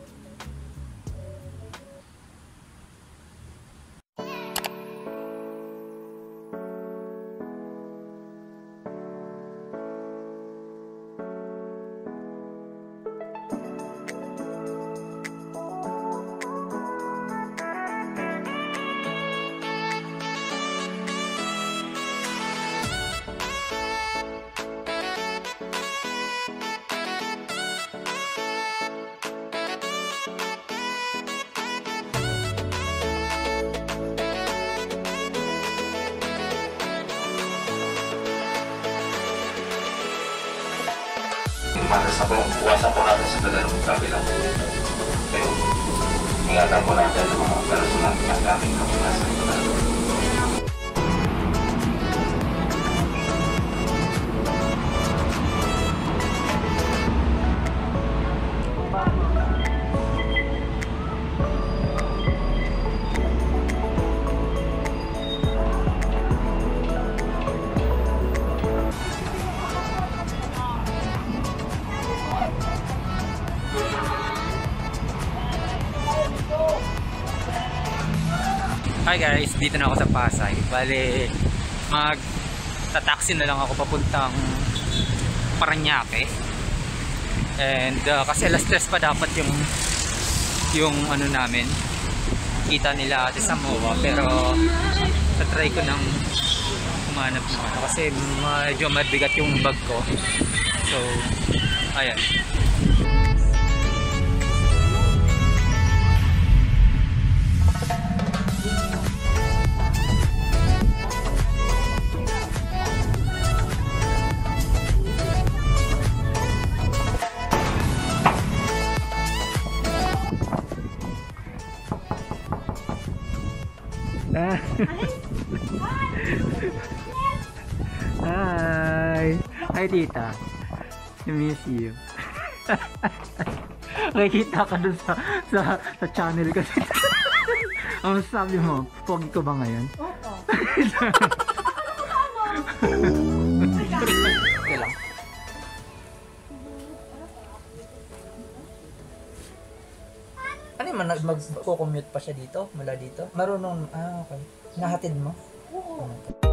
guys, dito na ako sa Pasay. Bale, mag tataxi na lang ako papuntang Paranaque. And uh, kasi alas 3 pa dapat yung yung ano namin kita nila ate sa MOA pero tatry ko nang humanap ng kasi medyo mabigat yung bag ko so ayan Hi, tita. I miss you. Nakikita ka dun sa, sa, sa channel ko. Ang sabi mo, pogi ko ba ngayon? Oo. Okay lang. Ano yung man- mag-commute pa siya dito? Mula dito? Marunong, ah okay. Nahatid mo? Oo.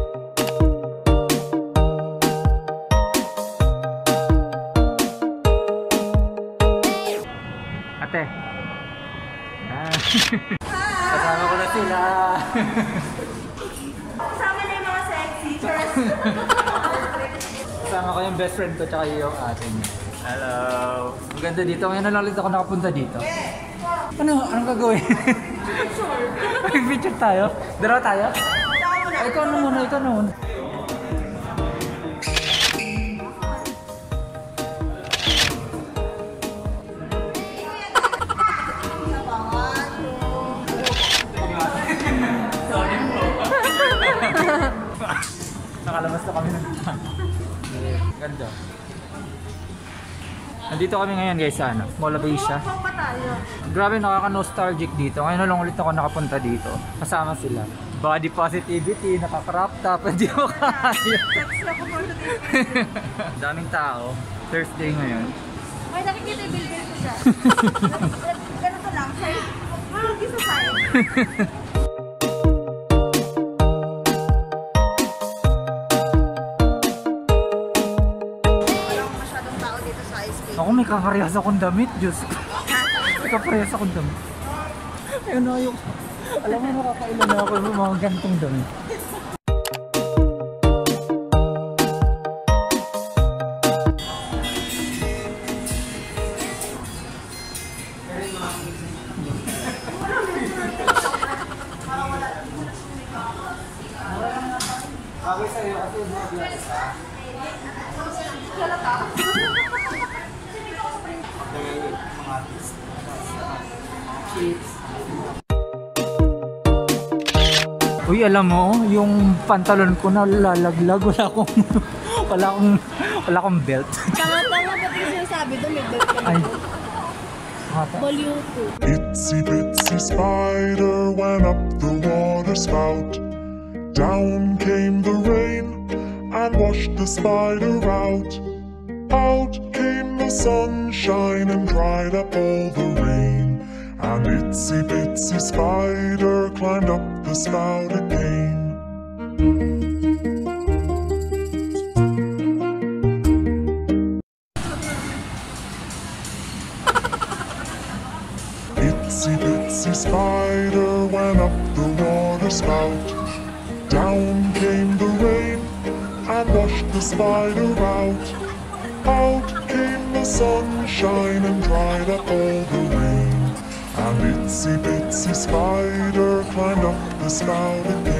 Ate. Ah. Kasama ko na sila. Kasama na yung mga sexy. Kasama ko yung best friend ko tsaka yung ate niya. Hello. Ang ganda dito. Ngayon na lang ulit ako nakapunta dito. Ano? Anong gagawin? Mag-picture tayo? Dalawa tayo? Ay, ikaw na muna, ikaw na muna. Nandito kami ngayon guys sa ano, Mall of Asia. Grabe nakaka-nostalgic dito. Ngayon lang ulit ako nakapunta dito. Kasama sila. Body positivity, naka-crop top, hindi ko kaya. Daming tao. Thursday ngayon. May nakikita yung building ko siya. Ganito lang. Siya yung isa may kakarehas akong damit, Diyos ko. May kaparehas akong damit. Ayun na yung... Alam mo, nakakailan na ako yung mga gantong damit. Pantalon ko na lalaglag. Wala akong, wala akong, wala akong belt. Tanga-tanga ba't yung sinasabi doon? May belt ka Ay. na. Volume 2. Itsy bitsy spider went up the water spout. Down came the rain and washed the spider out. Out came the sunshine and dried up all the rain. And itsy bitsy spider climbed up the spout again. Itsy bitsy spider went up the water spout. Down came the rain and washed the spider out. Out came the sunshine and dried up all the rain. And itsy bitsy spider climbed up the spout again.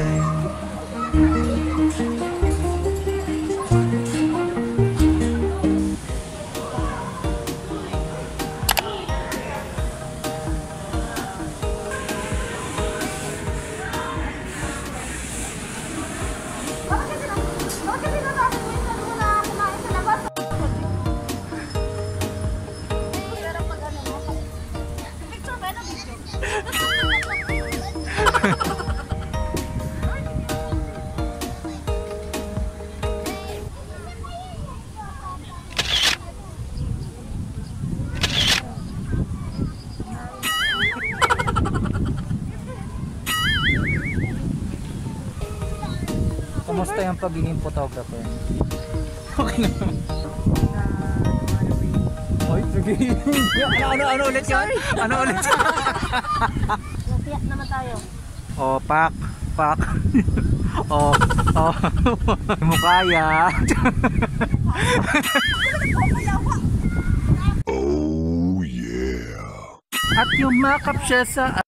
Yung pagiging photographer? Okay naman. Ay, sige. ano, ano, ano ulit yan? Ano ulit yan? Napiyak naman tayo. oh, pak. Pak. oh, oh. Hindi mo kaya. Oh yeah. At yumakap siya sa...